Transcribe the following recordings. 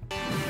you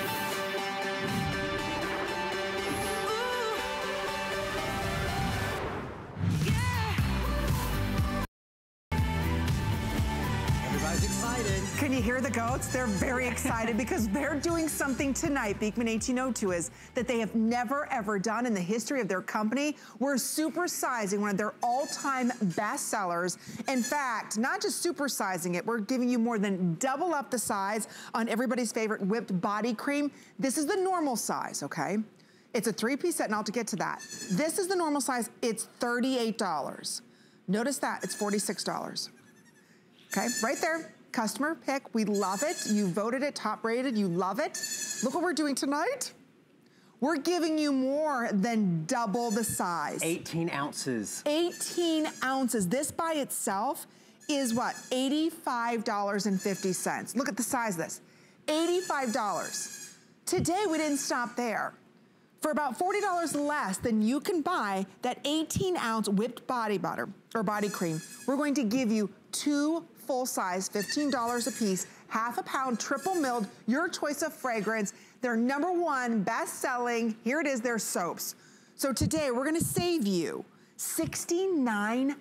Can you hear the goats? They're very excited because they're doing something tonight, Beekman 1802 is, that they have never ever done in the history of their company. We're supersizing one of their all-time best sellers. In fact, not just supersizing it, we're giving you more than double up the size on everybody's favorite whipped body cream. This is the normal size, okay? It's a three-piece set, and I'll get to that. This is the normal size. It's $38. Notice that, it's $46. Okay, right there customer pick. We love it. You voted it top rated. You love it. Look what we're doing tonight. We're giving you more than double the size. 18 ounces. 18 ounces. This by itself is what? $85.50. Look at the size of this. $85. Today, we didn't stop there. For about $40 less than you can buy that 18 ounce whipped body butter or body cream, we're going to give you two full size, $15 a piece, half a pound, triple milled, your choice of fragrance. Their number one best selling, here it is, their soaps. So today we're gonna save you $69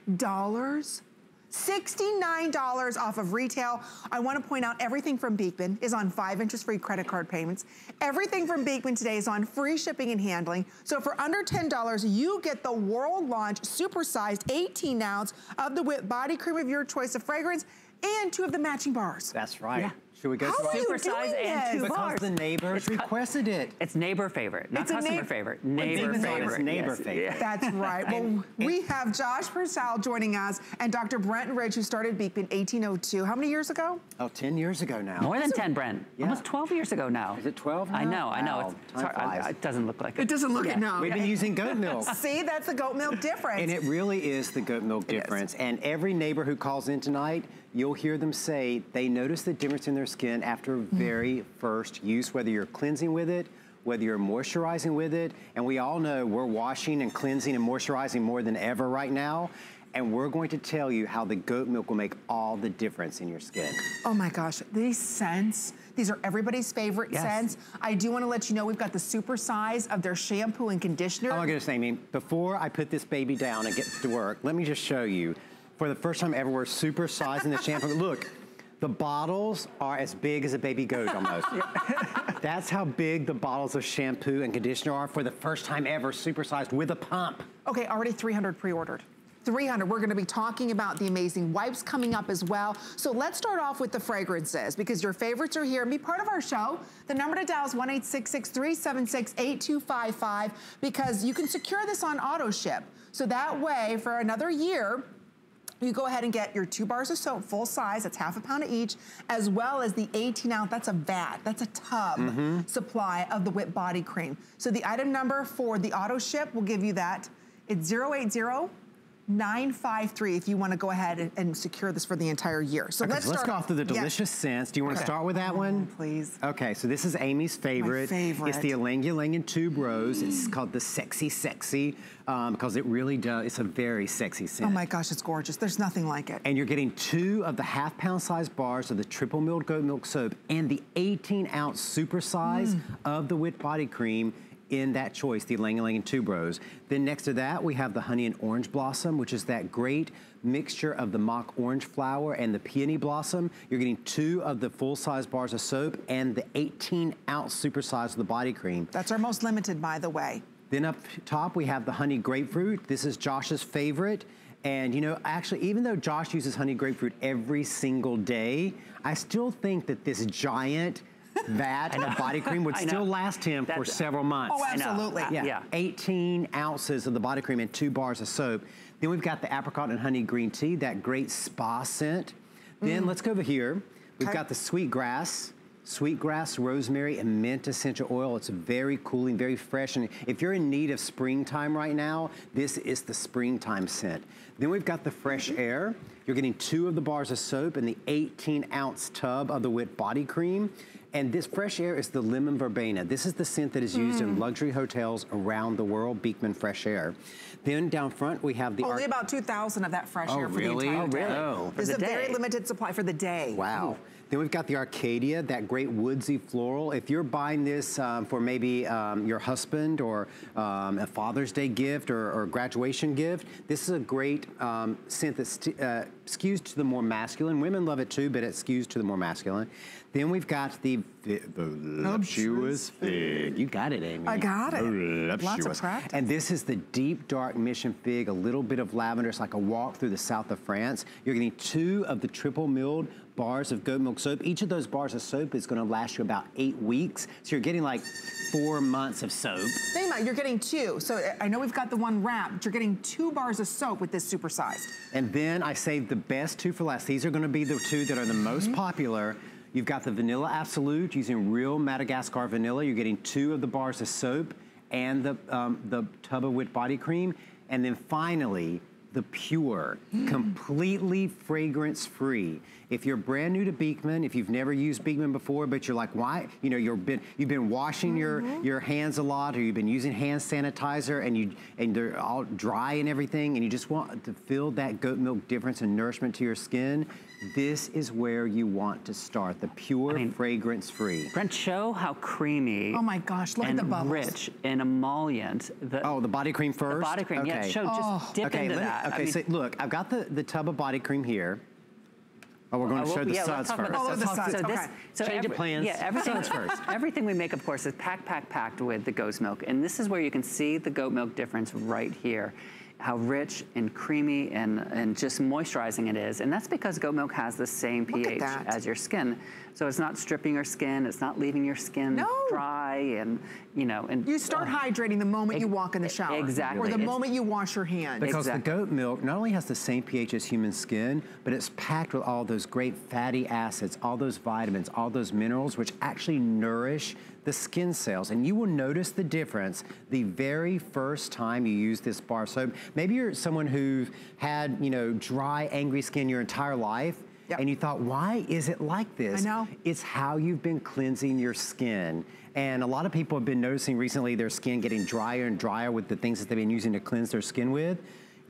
$69 off of retail. I wanna point out everything from Beekman is on five interest-free credit card payments. Everything from Beekman today is on free shipping and handling. So for under $10, you get the world launch supersized 18 ounce of the whipped body cream of your choice of fragrance and two of the matching bars. That's right. Yeah. Should we go How super size and two because bars? Because the neighbors requested it. It's neighbor favorite, not it's customer favorite. Neighbor favorite. neighbor yes. favorite. That's right. Well, we have Josh Purcell joining us and Dr. Brent Ridge, who started Beekman 1802. How many years ago? Oh, 10 years ago now. More than 10, Brent. Yeah. Almost 12 years ago now. Is it 12 now? I know, I know. Wow. It's, it's I, it doesn't look like it. It doesn't look yeah. it, no. We've been using goat milk. See, that's the goat milk difference. And it really is the goat milk difference. And every neighbor who calls in tonight, you'll hear them say they notice the difference in their skin after mm. very first use, whether you're cleansing with it, whether you're moisturizing with it, and we all know we're washing and cleansing and moisturizing more than ever right now, and we're going to tell you how the goat milk will make all the difference in your skin. Oh my gosh, these scents, these are everybody's favorite yes. scents. I do wanna let you know we've got the super size of their shampoo and conditioner. Oh my goodness, Amy, before I put this baby down and get to work, let me just show you for the first time ever, we're super sizing the shampoo. Look, the bottles are as big as a baby goat almost. That's how big the bottles of shampoo and conditioner are for the first time ever, supersized with a pump. Okay, already 300 pre-ordered. 300. We're gonna be talking about the amazing wipes coming up as well. So let's start off with the fragrances because your favorites are here and be part of our show. The number to dial is 1-866-376-8255 because you can secure this on auto ship. So that way, for another year, you go ahead and get your two bars of soap, full size, that's half a pound of each, as well as the 18 ounce, that's a vat, that's a tub mm -hmm. supply of the whipped body cream. So the item number for the auto ship will give you that. It's 080 953 if you want to go ahead and, and, secure this for the entire year. So okay, let's, so let's go off to the delicious scents. Do you want okay. to start with that one? Please. Okay, so this is Amy's favorite. My favorite. It's the Ylang Ylang and Tuberose. Mm. It's called the Sexy Sexy um, because it really does, it's a very sexy scent. Oh my gosh, it's gorgeous. There's nothing like it. And you're getting two of the half pound size bars of the triple milled goat milk soap and the 18 ounce super size mm. of the whipped body cream in that choice, the Ylang Ylang and Tuberose. Then next to that, we have the Honey and Orange Blossom, which is that great mixture of the mock orange flower and the peony blossom. You're getting two of the full-size bars of soap and the 18-ounce super size of the body cream. That's our most limited, by the way. Then up top, we have the honey grapefruit. This is Josh's favorite. And you know, actually, even though Josh uses honey grapefruit every single day, I still think that this giant that of body cream would still last him That's, for several months. Oh, absolutely. Yeah. yeah. 18 ounces of the body cream and two bars of soap. Then we've got the apricot and honey green tea, that great spa scent. Then mm. let's go over here. We've okay. got the sweet grass, sweetgrass, rosemary, and mint essential oil. It's very cooling, very fresh. And if you're in need of springtime right now, this is the springtime scent. Then we've got the fresh air. You're getting two of the bars of soap and the 18 ounce tub of the Wit body cream. And this fresh air is the lemon verbena. This is the scent that is used mm. in luxury hotels around the world, Beekman Fresh Air. Then down front, we have the... Only about 2,000 of that fresh oh, air for really? the entire day. oh, day. Really? There's a day. very limited supply for the day. Wow. Then we've got the Arcadia, that great woodsy floral. If you're buying this um, for maybe um, your husband or um, a Father's Day gift or, or, graduation gift, this is a great um, scent that uh, skews to the more masculine. Women love it too, but it skews to the more masculine. Then we've got the, the voluptuous fig. You got it, Amy. I got it. Lots of practice. And this is the deep, dark mission fig, a little bit of lavender. It's like a walk through the south of France. You're getting two of the triple milled bars of goat milk soap. Each of those bars of soap is gonna last you about eight weeks. So you're getting like four months of soap. It, you're getting two. So I know we've got the one wrap, but you're getting two bars of soap with this supersized. And then I saved the best two for last. These are gonna be the two that are the most mm -hmm. popular. You've got the Vanilla Absolute using real Madagascar vanilla. You're getting two of the bars of soap and the, um, the tub of wit body cream. And then finally, the Pure, mm. completely fragrance-free. If you're brand new to Beekman, if you've never used Beekman before, but you're like, why? You know, you've been you've been washing mm -hmm. your mm-hmm. your hands a lot, or you've been using hand sanitizer, and you and they're all dry and everything, and you just want to feel that goat milk difference and nourishment to your skin this is where you want to start, the pure, I mean, fragrance-free. Brent, show how creamy. Oh my gosh, look at the bubbles. rich and emollient. The, oh, the body cream first? The body cream, okay. yeah, show, oh. just dip okay, into that. okay, I mean, so look, I've got the, the tub of body cream here. Oh, we're going to show the yeah, suds first. Oh, the suds, so okay. This, so Change every, of plans. Yeah, everything first. Everything we make, of course, is packed, packed, packed with the goat's milk. And this is where you can see the goat milk difference right here how rich and creamy and, and just moisturizing it is. And that's because goat milk has the same pH as your skin. So it's not stripping your skin, it's not leaving your skin no. dry and, you know. and You start uh, hydrating the moment you walk in the shower. Exactly. Or the it's, moment you wash your hands. Because exactly. the goat milk not only has the same pH as human skin, but it's packed with all those great fatty acids, all those vitamins, all those minerals, which actually nourish the skin cells. And you will notice the difference the very first time you use this bar soap. Maybe you're someone who had, you know, dry, angry skin your entire life. Yep. And you thought, why is it like this? I know. It's how you've been cleansing your skin. And a lot of people have been noticing recently their skin getting drier and drier with the things that they've been using to cleanse their skin with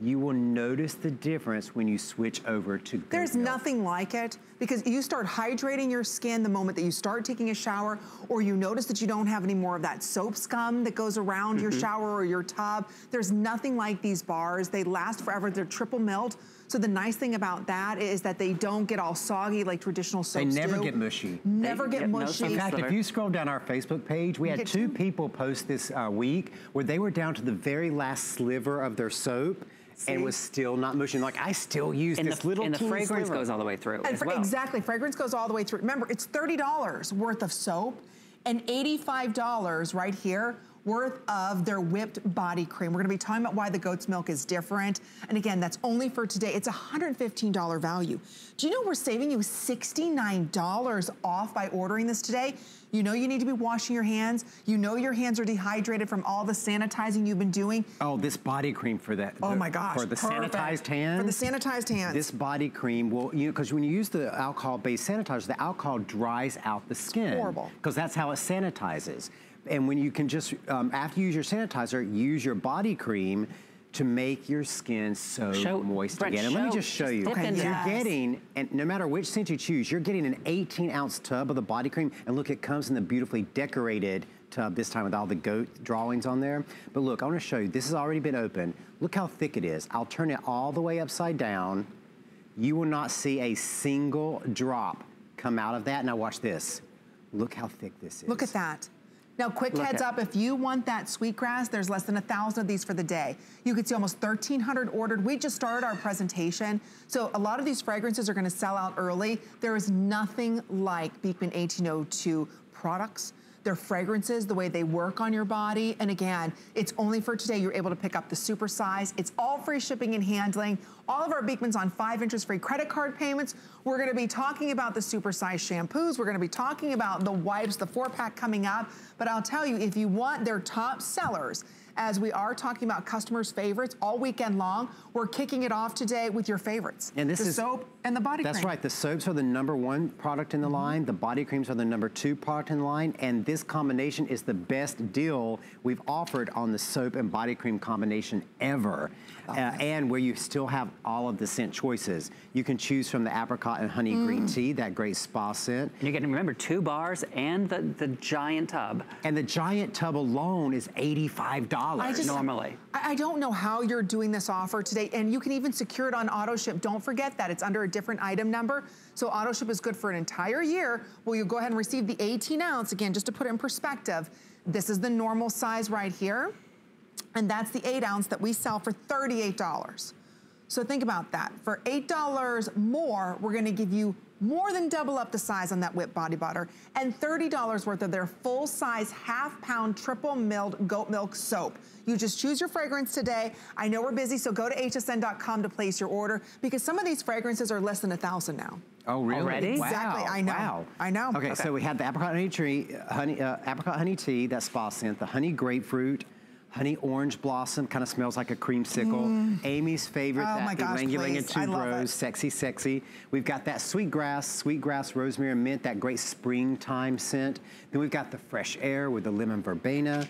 you will notice the difference when you switch over to good There's milk. nothing like it because you start hydrating your skin the moment that you start taking a shower or you notice that you don't have any more of that soap scum that goes around mm -hmm. your mm-hmm. shower or your tub. There's nothing like these bars. They last forever. They're triple milled. So the nice thing about that is that they don't get all soggy like traditional soaps They never do. get mushy. Never they get, get mushy. In fact, if you scroll down our Facebook page, we had two people post this uh, week where they were down to the very last sliver of their soap See? and was still not mushing. Like I still use and this the, little And the fragrance sliver. goes all the way through and well. Exactly, fragrance goes all the way through. Remember, it's $30 worth of soap and $85 right here worth of their whipped body cream. We're gonna be talking about why the goat's milk is different. And again, that's only for today. It's a $115 value. Do you know we're saving you $69 off by ordering this today? You know you need to be washing your hands. You know your hands are dehydrated from all the sanitizing you've been doing. Oh, this body cream for that. Oh the, my gosh, For the perfect. sanitized hands. For the sanitized hands. This body cream will, you know, because when you use the alcohol-based sanitizer, the alcohol dries out the skin. It's horrible. Because that's how it sanitizes. And when you can just, um, after you use your sanitizer, use your body cream to make your skin so show, moist Brent, again. And let me just show you. Okay, you're yes. getting, and no matter which scent you choose, you're getting an 18 ounce tub of the body cream. And look, it comes in the beautifully decorated tub this time with all the goat drawings on there. But look, I wanna show you, this has already been opened. Look how thick it is. I'll turn it all the way upside down. You will not see a single drop come out of that. Now watch this. Look how thick this is. Look at that. Now, quick Look heads up, if you want that sweetgrass, there's less than a 1,000 of these for the day. You could see almost 1,300 ordered. We just started our presentation, so a lot of these fragrances are gonna sell out early. There is nothing like Beekman 1802 products their fragrances, the way they work on your body. And again, it's only for today. You're able to pick up the super size. It's all free shipping and handling. All of our Beekmans on five interest-free credit card payments. We're gonna be talking about the super size shampoos. We're gonna be talking about the wipes, the four pack coming up. But I'll tell you, if you want their top sellers, as we are talking about customers' favorites all weekend long. We're kicking it off today with your favorites. And this the is soap and the body that's cream. That's right. The soaps are the number one product in the mm -hmm. line. The body creams are the number two product in the line. And this combination is the best deal we've offered on the soap and body cream combination ever. Uh, and where you still have all of the scent choices. You can choose from the apricot and honey mm. green tea, that great spa scent. And you're getting, remember, two bars and the, the giant tub. And the giant tub alone is $85 just, normally. I, I don't know how you're doing this offer today, and you can even secure it on auto ship. Don't forget that it's under a different item number. So auto ship is good for an entire year. Well, you go ahead and receive the 18 ounce, again, just to put it in perspective, this is the normal size right here. And that's the eight ounce that we sell for $38. So think about that. For $8 more, we're gonna give you more than double up the size on that whipped body butter and $30 worth of their full size half pound triple milled goat milk soap. You just choose your fragrance today. I know we're busy, so go to hsn.com to place your order because some of these fragrances are less than a thousand now. Oh, really? Already? Exactly, wow. I know. Wow. I know. Okay, okay, so we have the apricot honey tree, honey, uh, apricot honey tea, that spa scent, the honey grapefruit, honey orange blossom, kind of smells like a creamsicle. Mm. Amy's favorite, oh that ylang ylang and tuberose, sexy, sexy. We've got that sweet grass, sweet grass, rosemary, and mint, that great springtime scent. Then we've got the fresh air with the lemon verbena.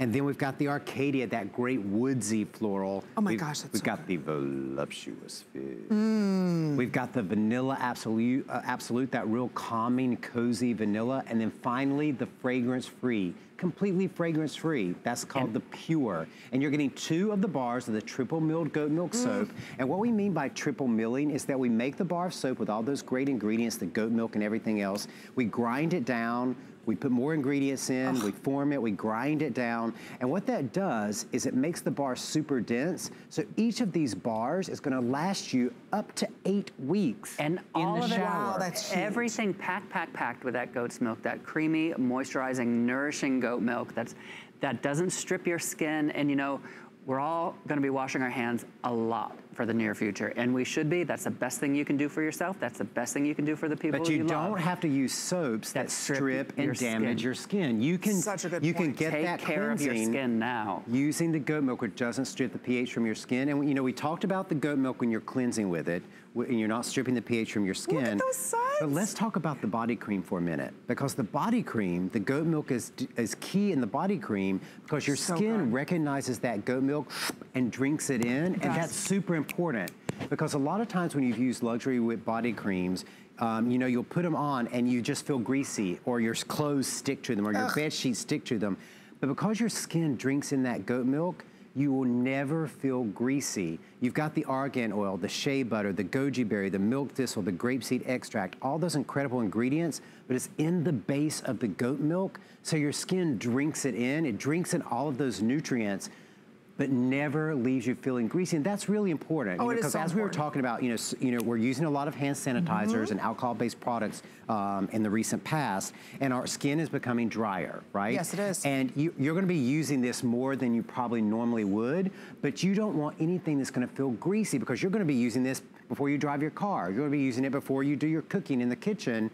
And then we've got the Arcadia, that great woodsy floral. Oh my we've, gosh, We've so got good. the voluptuous fig. Mm. We've got the vanilla absolute, uh, absolute, that real calming, cozy vanilla. And then finally, the fragrance-free, completely fragrance-free. That's called and the Pure. And you're getting two of the bars of the triple milled goat milk mm. soap. And what we mean by triple milling is that we make the bar of soap with all those great ingredients, the goat milk and everything else. We grind it down, we put more ingredients in, we form it, we grind it down. And what that does is it makes the bar super dense. So each of these bars is gonna last you up to eight weeks and in all the of shower. It, wow, oh, that's huge. Everything packed, packed, packed with that goat's milk, that creamy, moisturizing, nourishing goat milk that's, that doesn't strip your skin. And you know, we're all gonna be washing our hands a lot for the near future, and we should be. That's the best thing you can do for yourself. That's the best thing you can do for the people But you, you don't love. have to use soaps that, that strip, strip and your damage skin. your skin. You can Such a good you point. can get Take that care of your skin now. Using the goat milk, which doesn't strip the pH from your skin. And you know, we talked about the goat milk when you're cleansing with it, and you're not stripping the pH from your skin. Look at those sides. But let's talk about the body cream for a minute, because the body cream, the goat milk is is key in the body cream because your so skin good. recognizes that goat milk and drinks it in, and that's super important. Because a lot of times when you've used luxury with body creams, um, you know, you'll put them on and you just feel greasy or your clothes stick to them or your Ugh. bed sheets stick to them. But because your skin drinks in that goat milk, you will never feel greasy. You've got the argan oil, the shea butter, the goji berry, the milk thistle, the grapeseed extract, all those incredible ingredients, but it's in the base of the goat milk, so your skin drinks it in, it drinks in all of those nutrients, but never leaves you feeling greasy. And that's really important. Oh, Because so as important. we were talking about, you know, you know, we're using a lot of hand sanitizers mm -hmm. and alcohol-based products um, in the recent past, and our skin is becoming drier, right? Yes, it is. And you, you're gonna be using this more than you probably normally would, but you don't want anything that's gonna feel greasy because you're gonna be using this before you drive your car. You're gonna be using it before you do your cooking in the kitchen,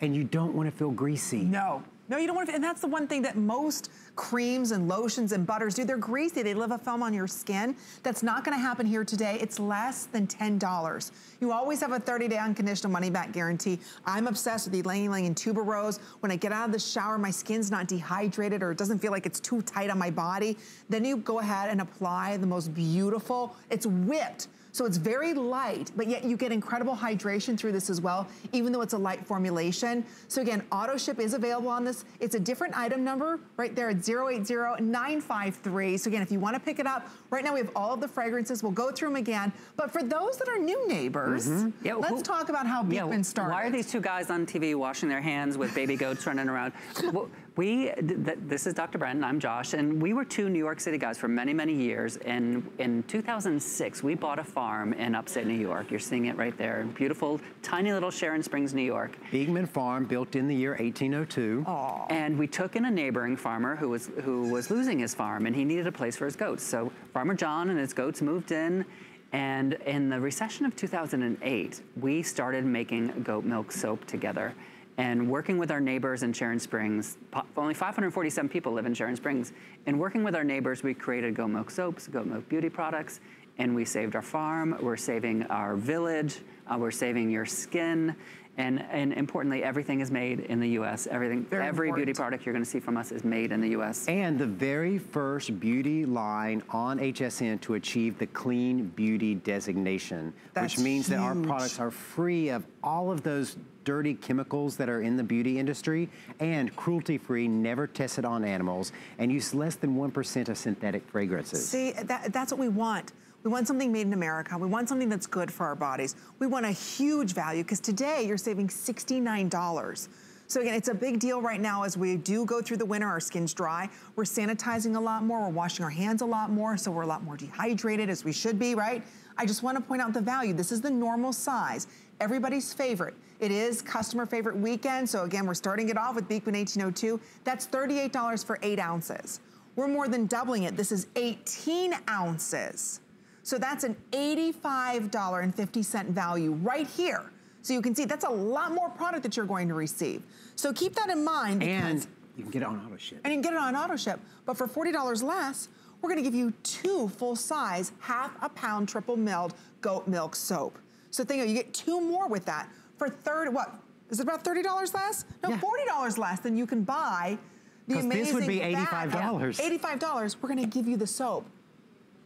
and you don't wanna feel greasy. No, no, you don't want to, and that's the one thing that most creams and lotions and butters do. They're greasy, they leave a film on your skin. That's not gonna happen here today. It's less than $10. You always have a 30-day unconditional money-back guarantee. I'm obsessed with the Ylang Ylang and Tuberose. When I get out of the shower, my skin's not dehydrated or it doesn't feel like it's too tight on my body. Then you go ahead and apply the most beautiful, it's whipped so it's very light, but yet you get incredible hydration through this as well, even though it's a light formulation. So again, auto ship is available on this. It's a different item number right there at 080953. So again, if you want to pick it up, right now we have all of the fragrances. We'll go through them again. But for those that are new neighbors, mm -hmm. yeah, let's who, talk about how Beekman yeah, started. Why are these two guys on TV washing their hands with baby goats running around? well, we, th this is Dr. Brent, I'm Josh, and we were two New York City guys for many, many years. And in 2006, we bought a farm in upstate New York. You're seeing it right there. Beautiful, tiny little Sharon Springs, New York. Beekman Farm, built in the year 1802. Aww. And we took in a neighboring farmer who was, who was losing his farm, and he needed a place for his goats. So Farmer John and his goats moved in, and in the recession of 2008, we started making goat milk soap together and working with our neighbors in Sharon Springs, only 547 people live in Sharon Springs, and working with our neighbors, we created Goat Milk Soaps, Goat Milk Beauty products, and we saved our farm, we're saving our village, uh, we're saving your skin, And, and importantly, everything is made in the U.S. Everything, Very every important. beauty product you're going to see from us is made in the U.S. And the very first beauty line on HSN to achieve the Clean Beauty designation, That's which means that our products are free of all of those dirty chemicals that are in the beauty industry and cruelty-free, never tested on animals, and use less than 1% of synthetic fragrances. See, that, that's what we want. We want something made in America. We want something that's good for our bodies. We want a huge value because today you're saving $69. So again, it's a big deal right now as we do go through the winter, our skin's dry. We're sanitizing a lot more, we're washing our hands a lot more, so we're a lot more dehydrated as we should be, right? I just wanna point out the value. This is the normal size. Everybody's favorite. It is customer favorite weekend, so again, we're starting it off with Beekman 1802. That's $38 for eight ounces. We're more than doubling it. This is 18 ounces. So that's an $85.50 value right here. So you can see that's a lot more product that you're going to receive. So keep that in mind. And you can get it on auto ship. and you can get it on auto ship. But for $40 less, we're gonna give you two full size, half a pound triple milled goat milk soap. So think of you get two more with that for third, what? Is it about $30 less? No, Yeah. $40 less than you can buy the amazing this would be $85. $85, we're gonna give you the soap.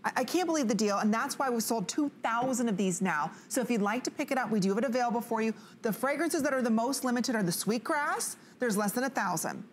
I, I can't believe the deal, and that's why we've sold 2,000 of these now. So if you'd like to pick it up, we do have it available for you. The fragrances that are the most limited are the sweetgrass. There's less than a thousand.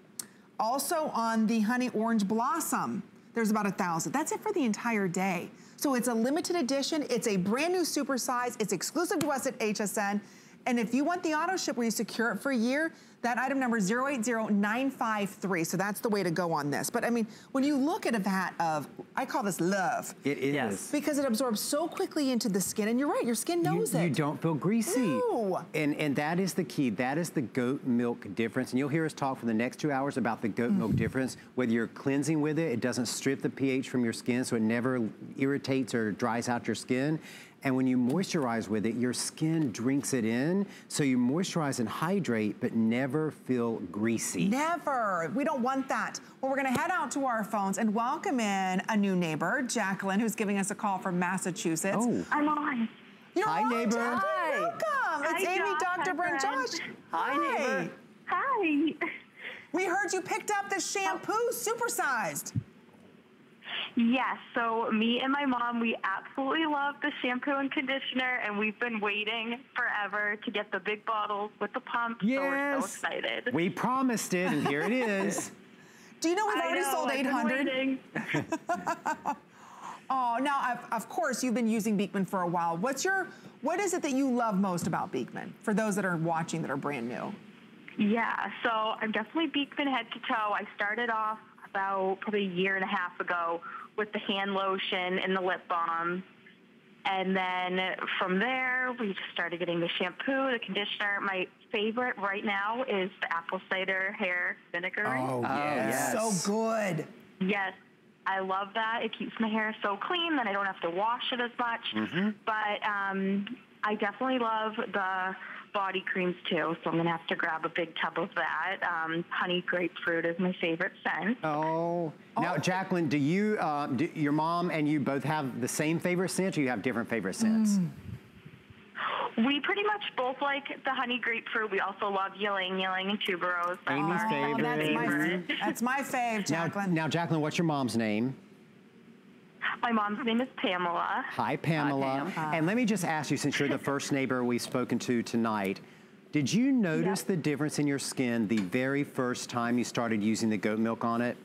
Also on the honey orange blossom, there's about a thousand. That's it for the entire day. So it's a limited edition. It's a brand new super size. It's exclusive to us at HSN. And if you want the auto ship where you secure it for a year, that item number is 080953. So that's the way to go on this. But I mean, when you look at a vat of, I call this love. It is. Yes. Because it absorbs so quickly into the skin, and you're right, your skin You, knows it. you don't feel greasy. No. And and that is the key. That is the goat milk difference. And you'll hear us talk for the next two hours about the goat Mm. milk difference. Whether you're cleansing with it, it doesn't strip the pH from your skin, so it never irritates or dries out your skin. And when you moisturize with it, your skin drinks it in. So you moisturize and hydrate, but never feel greasy. Never. We don't want that. Well, we're going to head out to our phones and welcome in a new neighbor, Jacqueline, who's giving us a call from Massachusetts. Oh, I'm on. You're Hi, on, neighbor. Jacqueline. Hi. Welcome. It's Hi, Amy, Josh. Dr. Brent. Josh. Hi, neighbor. Hi. We heard you picked up the shampoo, oh. supersized. Yes, so me and my mom, we absolutely love the shampoo and conditioner, and we've been waiting forever to get the big bottles with the pump. Yes. So we're so excited. we promised it, and here it is. Do you know we've I already know, sold 800? Oh, now, of, of course, you've been using Beekman for a while. What's your, what is it that you love most about Beekman for those that are watching that are brand new? Yeah, so I'm definitely Beekman head to toe. I started off about probably a year and a half ago with the hand lotion and the lip balm. And then from there, we just started getting the shampoo, the conditioner. My favorite right now is the apple cider hair vinegar. Oh, yes. So good. Yes, I love that. It keeps my hair so clean that I don't have to wash it as much. Mm-hmm. But um, I definitely love the body creams too, so I'm gonna have to grab a big tub of that. Um, honey grapefruit is my favorite scent. Oh. Now, Jacqueline, do you, uh, do your mom and you both have the same favorite scent, or you have different favorite scents? We pretty much both like the honey grapefruit. We also love ylang ylang and tuberose. Amy's our favorite. That's my, favorite. that's my fave, Now, now, Jacqueline, what's your mom's name? My mom's name is Pamela. Hi, Pamela. Pam. And let me just ask you, since you're the first neighbor we've spoken to tonight, did you notice Yep. the difference in your skin the very first time you started using the goat milk on it?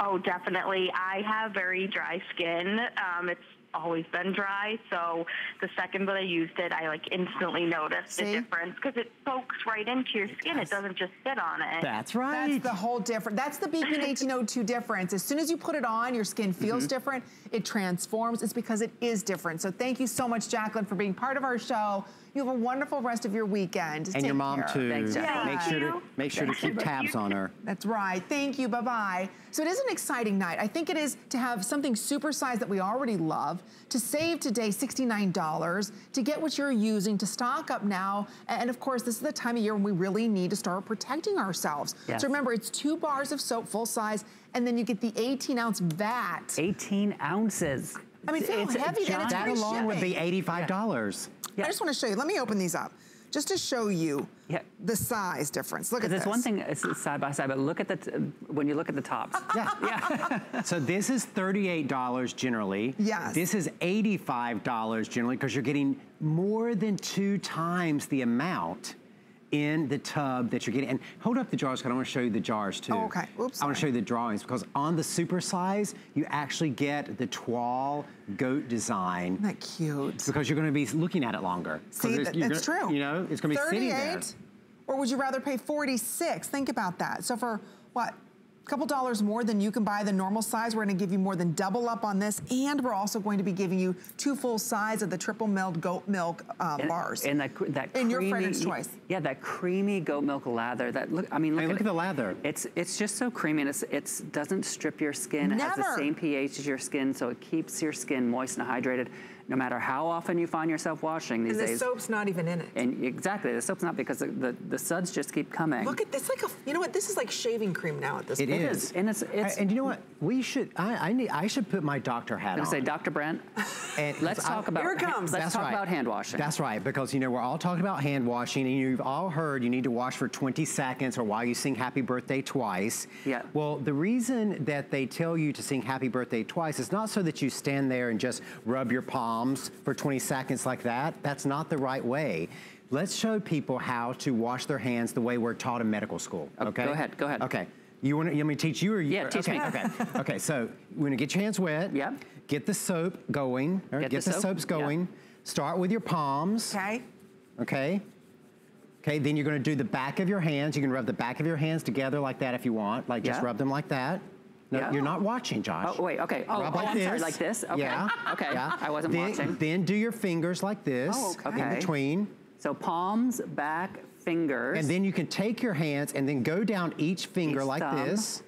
Oh, definitely. I have very dry skin. Um, it's always been dry, so the second that I used it, I like instantly noticed See? the difference because it soaks right into your skin. It doesn't just sit on it. That's right. That's the whole difference. That's the Beekman 1802 difference. As soon as you put it on, your skin feels Mm-hmm. different. It transforms. It's because it is different. So thank you so much, Jacqueline, for being part of our show. You have a wonderful rest of your weekend. and Take your mom care. too. Thanks, Jacqueline. Make sure to make sure to keep tabs on her. That's right. Thank you. Bye bye. So it is an exciting night. I think it is to have something supersized that we already love, to save today $69, to get what you're using, to stock up now. And of course, this is the time of year when we really need to start protecting ourselves. Yes. So remember, it's two bars of soap full size, and then you get the 18 ounce vat. 18 ounces. I mean, it's so heavy that it's giant. That free alone would be shipping. eighty-five dollars. I just want to show you. Let me open these up. just to show you Yeah. the size difference. Look at Because this. it's one thing, it's it's side by side, but look at the, t- when you look at the tops. Yeah. yeah. So this is $38 generally. Yes. This is $85 generally because you're getting more than two times the amount in the tub that you're getting. And hold up the jars because I want to show you the jars too. Oh, okay. Oops, I want to show you the drawings because on the super size, you actually get the toile goat design Isn't that cute? because you're going to be looking at it longer. See, it's- gonna- true. You know, it's going to be sitting there. 38, Or would you rather pay 46? Think about that. So for what? A couple dollars more than you can buy the normal size. We're going to give you more than double up on this, and we're also going to be giving you two full size of the triple milled goat milk uh, And- bars. And that, cr- that In your creamy- fragrance choice. Yeah, that creamy goat milk lather. That look, I mean, look, Hey, at, look at the lather. It's it's just so creamy, and it's it's doesn't strip your skin. It has the same pH as your skin, so it keeps your skin moist and hydrated, no matter how often you find yourself washing these and the days. soap's not even in it. and exactly, the soap's not because the, the, the suds just keep coming. Look at this, like a, you know what? This is like shaving cream now at this It point. It is. is, and it's it's. and you know what? We should. I, I need. I should put my doctor hat I'm on. gonna say, Dr. Brent, And- let's 'cause I- talk about Here it comes. let's That's talk right. about hand washing. That's right, because you know we're all talking about hand washing, and you've all heard you need to wash for 20 seconds or while you sing Happy Birthday twice. Yeah. Well, the reason that they tell you to sing Happy Birthday twice is not so that you stand there and just rub your palms for 20 seconds like that. That's not the right way. Let's show people how to wash their hands the way we're taught in medical school. Oh, Okay. go ahead, go ahead. Okay. You want, to, you want me to teach you or you? Yeah, teach okay, me. Okay. okay. So we're gonna get your hands wet. Yep. Get the soap going. or Get Get, the the, soap, soaps yeah. going. Start with your palms. Okay. Okay. Okay, then you're gonna do the back of your hands. You can rub the back of your hands together like that if you want. Like just Yeah. rub them like that. No, Yeah. you're not watching, Josh. Oh, wait, okay. Oh, Rub oh, like I'm this. sorry, like this? Okay, Yeah. okay. Yeah. I wasn't then, watching. Then do your fingers like this. Oh, okay. In between. So palms, back, fingers. And then you can take your hands and then go down each finger Each like thumb. this.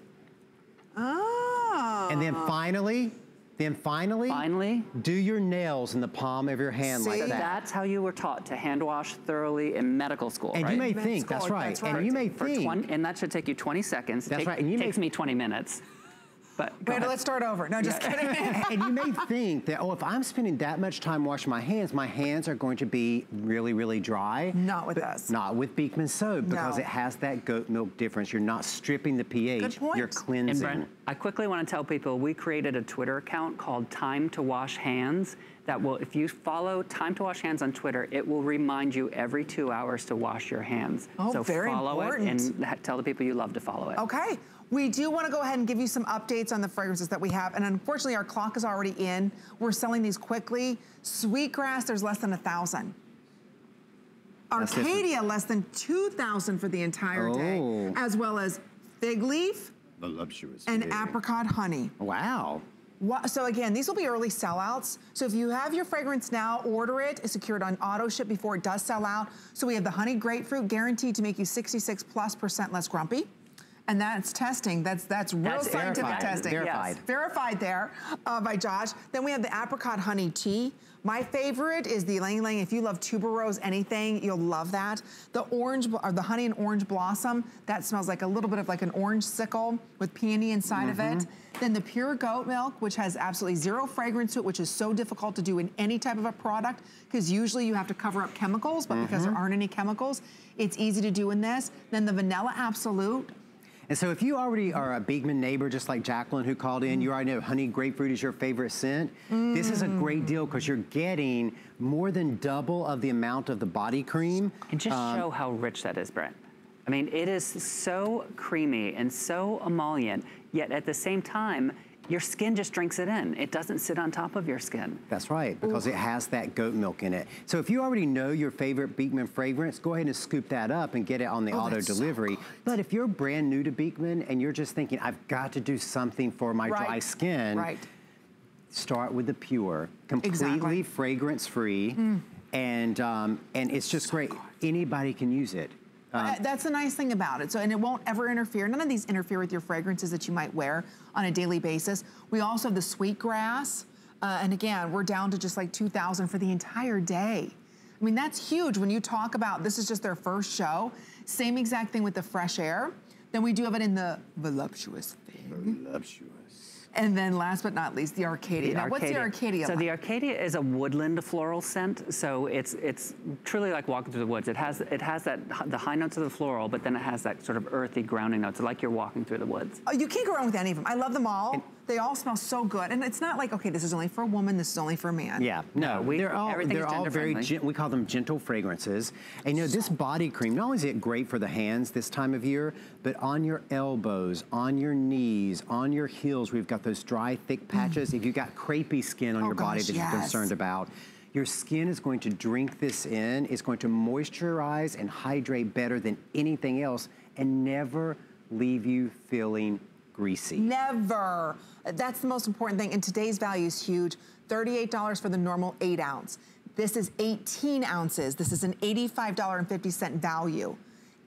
Oh. And then finally, then finally, finally, do your nails in the palm of your hand See? like that. that's how you were taught to hand wash thoroughly in medical school, And right? you may Med think, school, that's right. that's And you may For think, 20, and that should take you 20 seconds. That's Take- right, and you may- takes me 20 minutes. But go Wait, ahead. let's start over. No, just kidding. and you may think that, oh, if I'm spending that much time washing my hands, my hands are going to be really, really dry. Not with us. Not with Beekman soap because No. it has that goat milk difference. You're not stripping the pH. Good point. You're And And cleansing. Brent, I quickly want to tell people we created a Twitter account called Time to Wash Hands. That will, if you follow Time to Wash Hands on Twitter, it will remind you every two hours to wash your hands. Oh, so very follow important. it and tell the people you love to follow it. Okay. We do want to go ahead and give you some updates on the fragrances that we have. And unfortunately, our clock is already in. We're selling these quickly. Sweetgrass, there's less than a thousand. Arcadia, less than 2,000 for the entire day, Oh. as well as fig leaf Voluptuous. and apricot honey. Wow. So again, these will be early sellouts. So if you have your fragrance now, order it. It's secured on auto ship before it does sell out. So we have the honey grapefruit guaranteed to make you 66 plus percent less grumpy. And that's testing. That's that's real That's scientific verified. testing. Verified. Yes. Verified there uh, by Josh. Then we have the apricot honey tea. My favorite is the Lang Lang. If you love tuberose anything, you'll love that. The orange or the honey and orange blossom that smells like a little bit of like an orange sickle with peony inside of it. Then the pure goat milk, which has absolutely zero fragrance to it, which is so difficult to do in any type of a product because usually you have to cover up chemicals, but because there aren't any chemicals, it's easy to do in this. Then the vanilla absolute. And so if you already are a Beekman neighbor, just like Jacqueline who called in, you already know honey grapefruit is your favorite scent. This is a great deal because you're getting more than double of the amount of the body cream. And just Um, show how rich that is, Brent. I mean, it is so creamy and so emollient, yet at the same time, your skin just drinks it in. It doesn't sit on top of your skin. That's right, because it has that goat milk in it. So if you already know your favorite Beekman fragrance, go ahead and scoop that up and get it on the Oh, auto that's so delivery. but if you're brand new to Beekman and you're just thinking, I've got to do something for my dry skin, Right. start with the pure, completely Exactly. Mm. fragrance free, and um, and it's just great. Anybody can use it. Um, Uh, that's the nice thing about it. So, and it won't ever interfere. None of these interfere with your fragrances that you might wear on a daily basis. We also have the sweetgrass. Uh, and again, we're down to just like 2,000 for the entire day. I mean, that's huge when you talk about this is just their first show. Same exact thing with the fresh air. Then we do have it in the voluptuous thing. Voluptuous. And then last but not least, the Arcadia. The now, what's the Arcadia So like? the Arcadia is a woodland floral scent. So it's it's truly like walking through the woods. It has it has that the high notes of the floral, but then it has that sort of earthy grounding notes, like you're walking through the woods. Oh, you can't go wrong with any of them. I love them all. They all smell so good. And it's not like, okay, this is only for a woman, this is only for a man. Yeah, no, No, we- they're all they're all very we call them gentle fragrances. And you know, this body cream not only is it great for the hands this time of year, but on your elbows, on your knees, on your heels, we've got those dry, thick patches. If you've got crepey skin on Mm. Oh, your body that yes. you're concerned about, your skin is going to drink this in. It's going to moisturize and hydrate better than anything else, and never leave you feeling greasy. Never. That's the most important thing. And today's value is huge. $38 for the normal eight ounce. This is 18 ounces. This is an $85.50 value.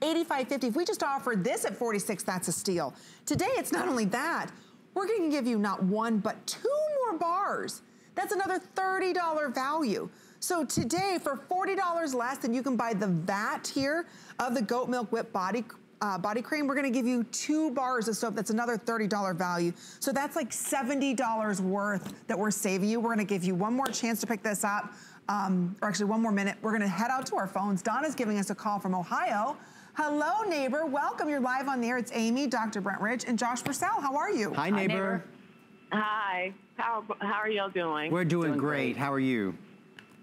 $85.50. If we just offered this at 46, that's a steal. Today, it's not only that, we're gonna give you not one, but two more bars. That's another $30 value. So today, for $40 less than you can buy the vat here of the goat milk whipped body uh, body cream, we're gonna give you two bars of soap. That's another $30 value. So that's like $70 worth that we're saving you. We're gonna give you one more chance to pick this up, um, or actually one more minute. We're gonna head out to our phones. Donna's giving us a call from Ohio. Hello, neighbor. Welcome. You're live on the air. It's Amy, Dr. Brent Ridge, and Josh Purcell. How are you? Hi, neighbor. neighbor. Hi. How how are y'all doing? We're doing, Doing great. great. How are you?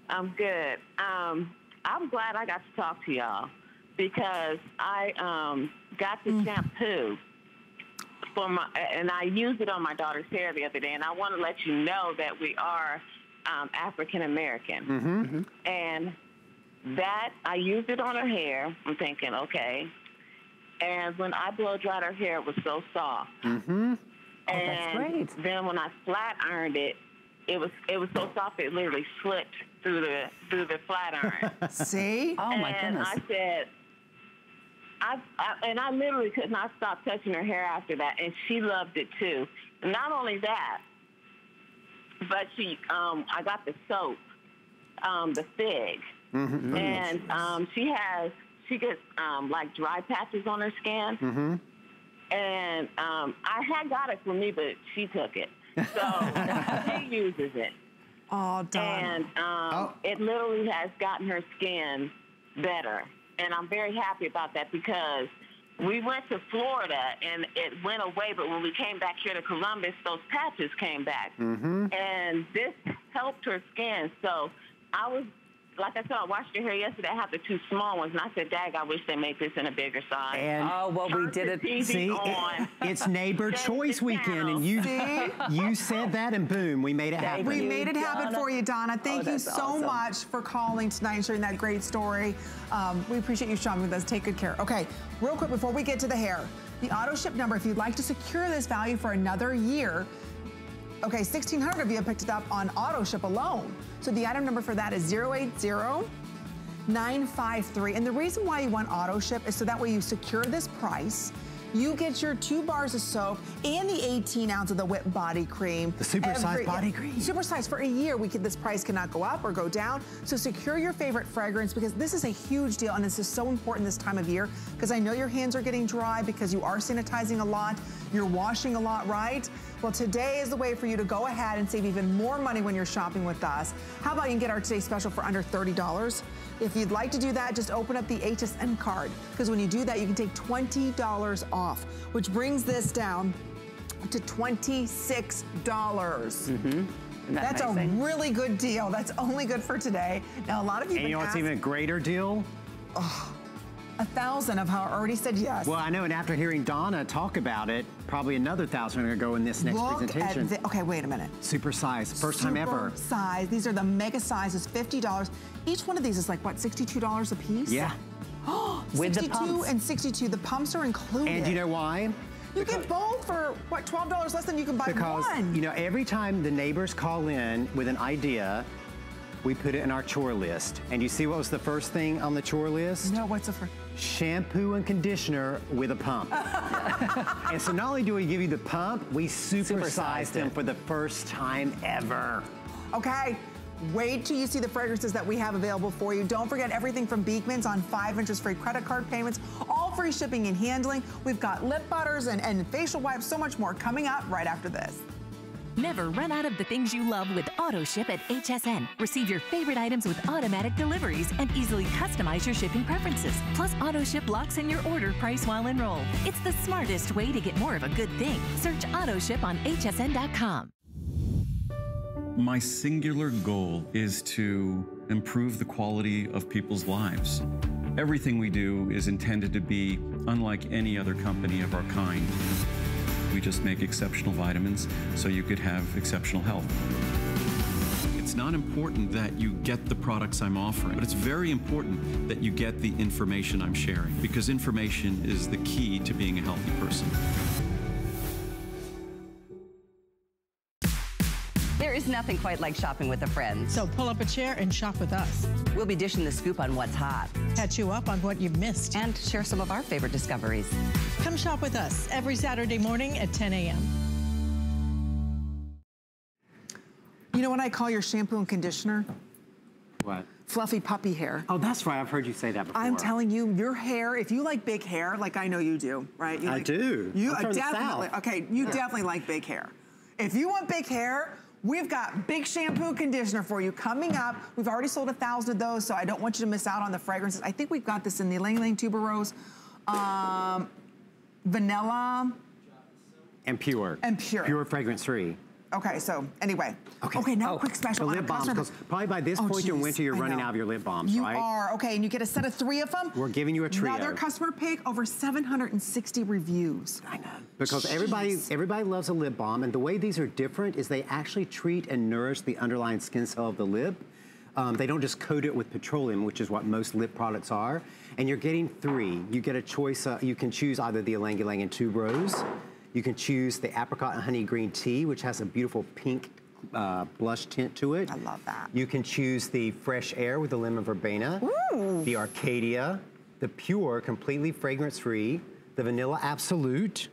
I'm good. Um, I'm glad I got to talk to y'all because I um, got the shampoo for my and I used it on my daughter's hair the other day, and I want to let you know that we are um, African American, and that I used it on her hair. I'm thinking, okay. And when I blow dried her hair, it was so soft. Mm-hmm. And that's great. then when I flat ironed it, it was it was so soft it literally slipped through the through the flat iron. See? Oh my and goodness. I said, I, I and I literally could not stop touching her hair after that, and she loved it too. Not only that, but she um, I got the soap, um, the fig, Mm-hmm. and um, she has she gets um, like dry patches on her skin. Mm-hmm. And um, I had got it for me, but she took it. So she uses it. Oh, Donna. And um, Oh. it literally has gotten her skin better. And I'm very happy about that because we went to Florida and it went away, but when we came back here to Columbus, those patches came back. Mm-hmm. And this helped her skin. So I was, like I said, I washed your hair yesterday. I have the two small ones, and I said, Dag, I wish they made this in a bigger size. And oh, well, we did it. TV see, it- on. it's neighbor choice weekend, and you See? you said that, and boom, we made it happen. We made it happen Donna. for you, Donna. Thank Oh, you so awesome. much for calling tonight and sharing that great story. Um, we appreciate you shopping with us. Take good care. Okay, real quick before we get to the hair, the auto ship number, if you'd like to secure this value for another year, okay, 1,600 of you have picked it up on auto ship alone. So the item number for that is 080 953. And the reason why you want auto ship is so that way you secure this price. You get your two bars of soap and the 18 ounce of the whipped body cream. The supersized body cream. Super size for a year. We could this price cannot go up or go down. So secure your favorite fragrance because this is a huge deal and this is so important this time of year because I know your hands are getting dry because you are sanitizing a lot, you're washing a lot, right? Well, today is the way for you to go ahead and save even more money when you're shopping with us. How about you can get our today special for under $30? If you'd like to do that, just open up the HSN card because when you do that, you can take $20 off, which brings this down to $26. dollars mm-hmm. Isn't that That's amazing? a really good deal. That's only good for today. Now, a lot of you and you know what's even a greater deal? A thousand of how already said yes. Well, I know, and after hearing Donna talk about it, probably another thousand are gonna go in this next Look presentation. at the, okay, wait a minute. Super size, first time ever. Size. These are the mega sizes, $50. Each one of these is like, what, $62 a piece? Yeah. With the 62 pumps. and 62. The pumps are included. And you know why? You get both for, what, $12 less than you can buy Because, one. you know, every time the neighbors call in with an idea, we put it in our chore list. And you see what was the first thing on the chore list? no, what's the first? Shampoo and conditioner with a pump. and so not only do we give you the pump, we supersized them it. for the first time ever. Okay. Wait till you see the fragrances that we have available for you. Don't forget everything from Beekman's on five interest-free credit card payments, all free shipping and handling. We've got lip butters and, and facial wipes, so much more coming up right after this. Never run out of the things you love with AutoShip at HSN. Receive your favorite items with automatic deliveries and easily customize your shipping preferences. Plus, AutoShip locks in your order price while enrolled. It's the smartest way to get more of a good thing. Search AutoShip on hsn.com. My singular goal is to improve the quality of people's lives. Everything we do is intended to be unlike any other company of our kind. We just make exceptional vitamins so you could have exceptional health. It's not important that you get the products I'm offering, but it's very important that you get the information I'm sharing because information is the key to being a healthy person. There is nothing quite like shopping with a friend. So pull up a chair and shop with us. We'll be dishing the scoop on what's hot. Catch you up on what you've missed. And share some of our favorite discoveries. Come shop with us every Saturday morning at 10 a.m. You know what I call your shampoo and conditioner? What? Fluffy puppy hair. Oh, that's right. I've heard you say that before. I'm telling you, your hair, if you like big hair, like I know you do, right? You I like, do. You I'm from the definitely, South. okay, you definitely like big hair. If you want big hair, we've got big shampoo conditioner for you coming up. We've already sold a thousand of those, so I don't want you to miss out on the fragrances. I think we've got this in the Ylang Ylang tuberose, um, vanilla, And pure. And pure. Pure fragrance free. Okay, so anyway. Okay. okay now Oh, quick special. the lip balms, 'cause probably by this Oh, point in winter, you're running out of your lip balms, you right? are. Okay, and you get a set of three of them. We're giving you a trio. Another customer pick, over 760 reviews. I know. Because everybody everybody loves a lip balm, and the way these are different is they actually treat and nourish the underlying skin cell of the lip. Um, they don't just coat it with petroleum, which is what most lip products are. And you're getting three. You get a choice. Uh, you can choose either the Ylang Ylang and Tuberose. You can choose the apricot and honey green tea, which has a beautiful pink uh, blush tint to it. I love that. You can choose the fresh air with the lemon verbena, the Arcadia, the pure, completely fragrance-free, the vanilla absolute.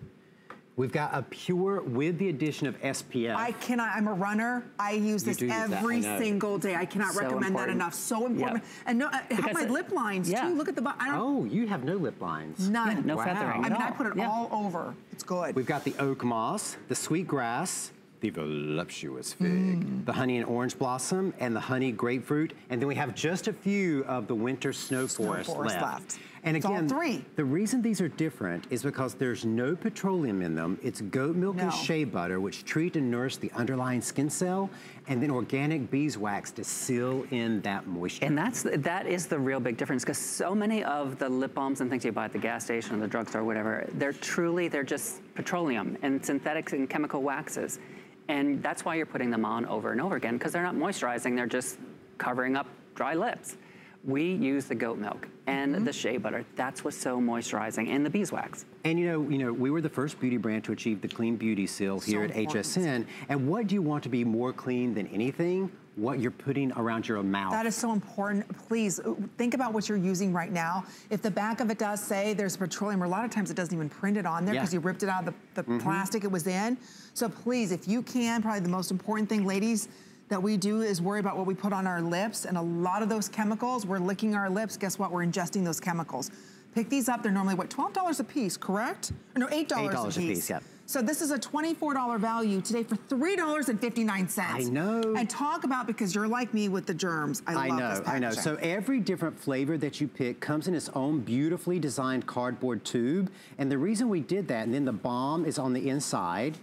We've got a pure with the addition of SPF. I cannot, I'm a runner. I use You this do use every single day. I cannot So recommend that enough. So important. Yep. And no, I have my it- lip lines yeah. too. Look at the, bo- I don't, oh, you have no lip lines. none. no Wow. feathering I at mean, I put it Yeah. all over. It's good. We've got the oak moss, the sweet grass, the voluptuous fig, Mm. the honey and orange blossom, and the honey grapefruit. And then we have just a few of the winter snow, forest, forest left. left. And It's all again, three. the reason these are different is because there's no petroleum in them. It's goat milk No. and shea butter, which treat and nourish the underlying skin cell, and then organic beeswax to seal in that moisture. And that's the- that is the real big difference because so many of the lip balms and things you buy at the gas station or the drugstore or whatever, they're truly they're just petroleum and synthetics and chemical waxes, and that's why you're putting them on over and over again because they're not moisturizing; they're just covering up dry lips. We use the goat milk and Mm-hmm. the shea butter. That's what's so moisturizing, and the beeswax. And you know, you know, we were the first beauty brand to achieve the Clean Beauty Seal here at important. HSN. And what do you want to be more clean than anything? What you're putting around your mouth. That is so important. Please uh, think about what you're using right now. If the back of it does say there's petroleum, or a lot of times it doesn't even print it on there Yeah. because you ripped it out of the, the Mm-hmm. plastic it was in. So please, if you can, probably the most important thing, ladies, that we do is worry about what we put on our lips. And a lot of those chemicals, we're licking our lips. Guess what? We're ingesting those chemicals. Pick these up. They're normally, what, $12 a piece, correct? Or no, $8, $8 a a piece. piece, yep. So this is a $24 value today for $3.59. I know. And talk about, because you're like me with the germs. I, I love know, this I know. So every different flavor that you pick comes in its own beautifully designed cardboard tube. And the reason we did that, and then the balm is on the inside.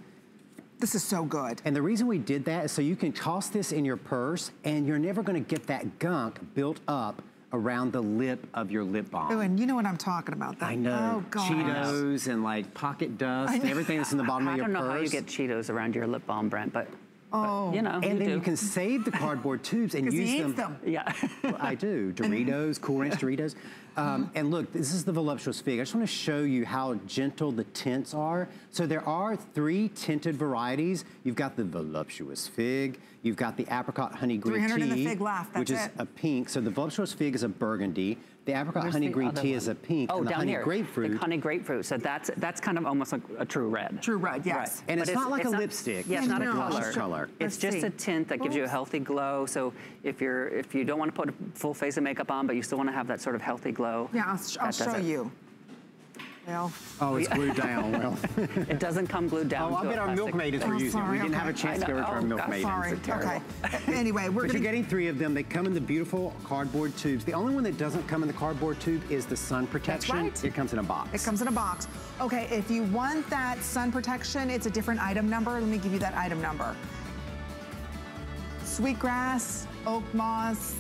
This is so good. And the reason we did that is so you can toss this in your purse and you're never gonna get that gunk built up around the lip of your lip balm. Oh, and you know what I'm talking about. That. I know. Oh, God. Cheetos and like pocket dust and everything that's in the bottom I of your purse. I don't know purse. how you get Cheetos around your lip balm, Brent, but, Oh. but, you know, and you then do. you can save the cardboard tubes and use he eats them. them. yeah. Well, I do. Doritos, Cool Ranch Doritos. Um, and look, this is the voluptuous fig. I just want to show you how gentle the tints are. So there are three tinted varieties. You've got the voluptuous fig. You've got the apricot honey green tea, in the fig left, which is it. a pink. So the voluptuous fig is a burgundy. The apricot Where's honey the green tea one? is a pink, Oh, and the down honey here. grapefruit. The honey grapefruit. So that's that's kind of almost like a true red. True red, yes. And But it's not like a lipstick. Yeah, it's It's not a color. It's color. It's just see. a tint that gives you a healthy glow. So if you're if you don't want to put a full face of makeup on, but you still want to have that sort of healthy glow. Yeah, I'll, sh- I'll show it. you. Well, Oh, it's glued down. Well, It doesn't come glued down. oh, I bet our plastic were Oh, using it. sorry, We didn't have a chance to go over to our. Oh, sorry. Okay. anyway, we're But you're getting three of them. They come in the beautiful cardboard tubes. The only one that doesn't come in the cardboard tube is the sun protection. That's right. It comes in a box. It comes in a box. Okay, if you want that sun protection, it's a different item number. Let me give you that item number. Sweetgrass, oak moss,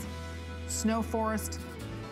snow forest,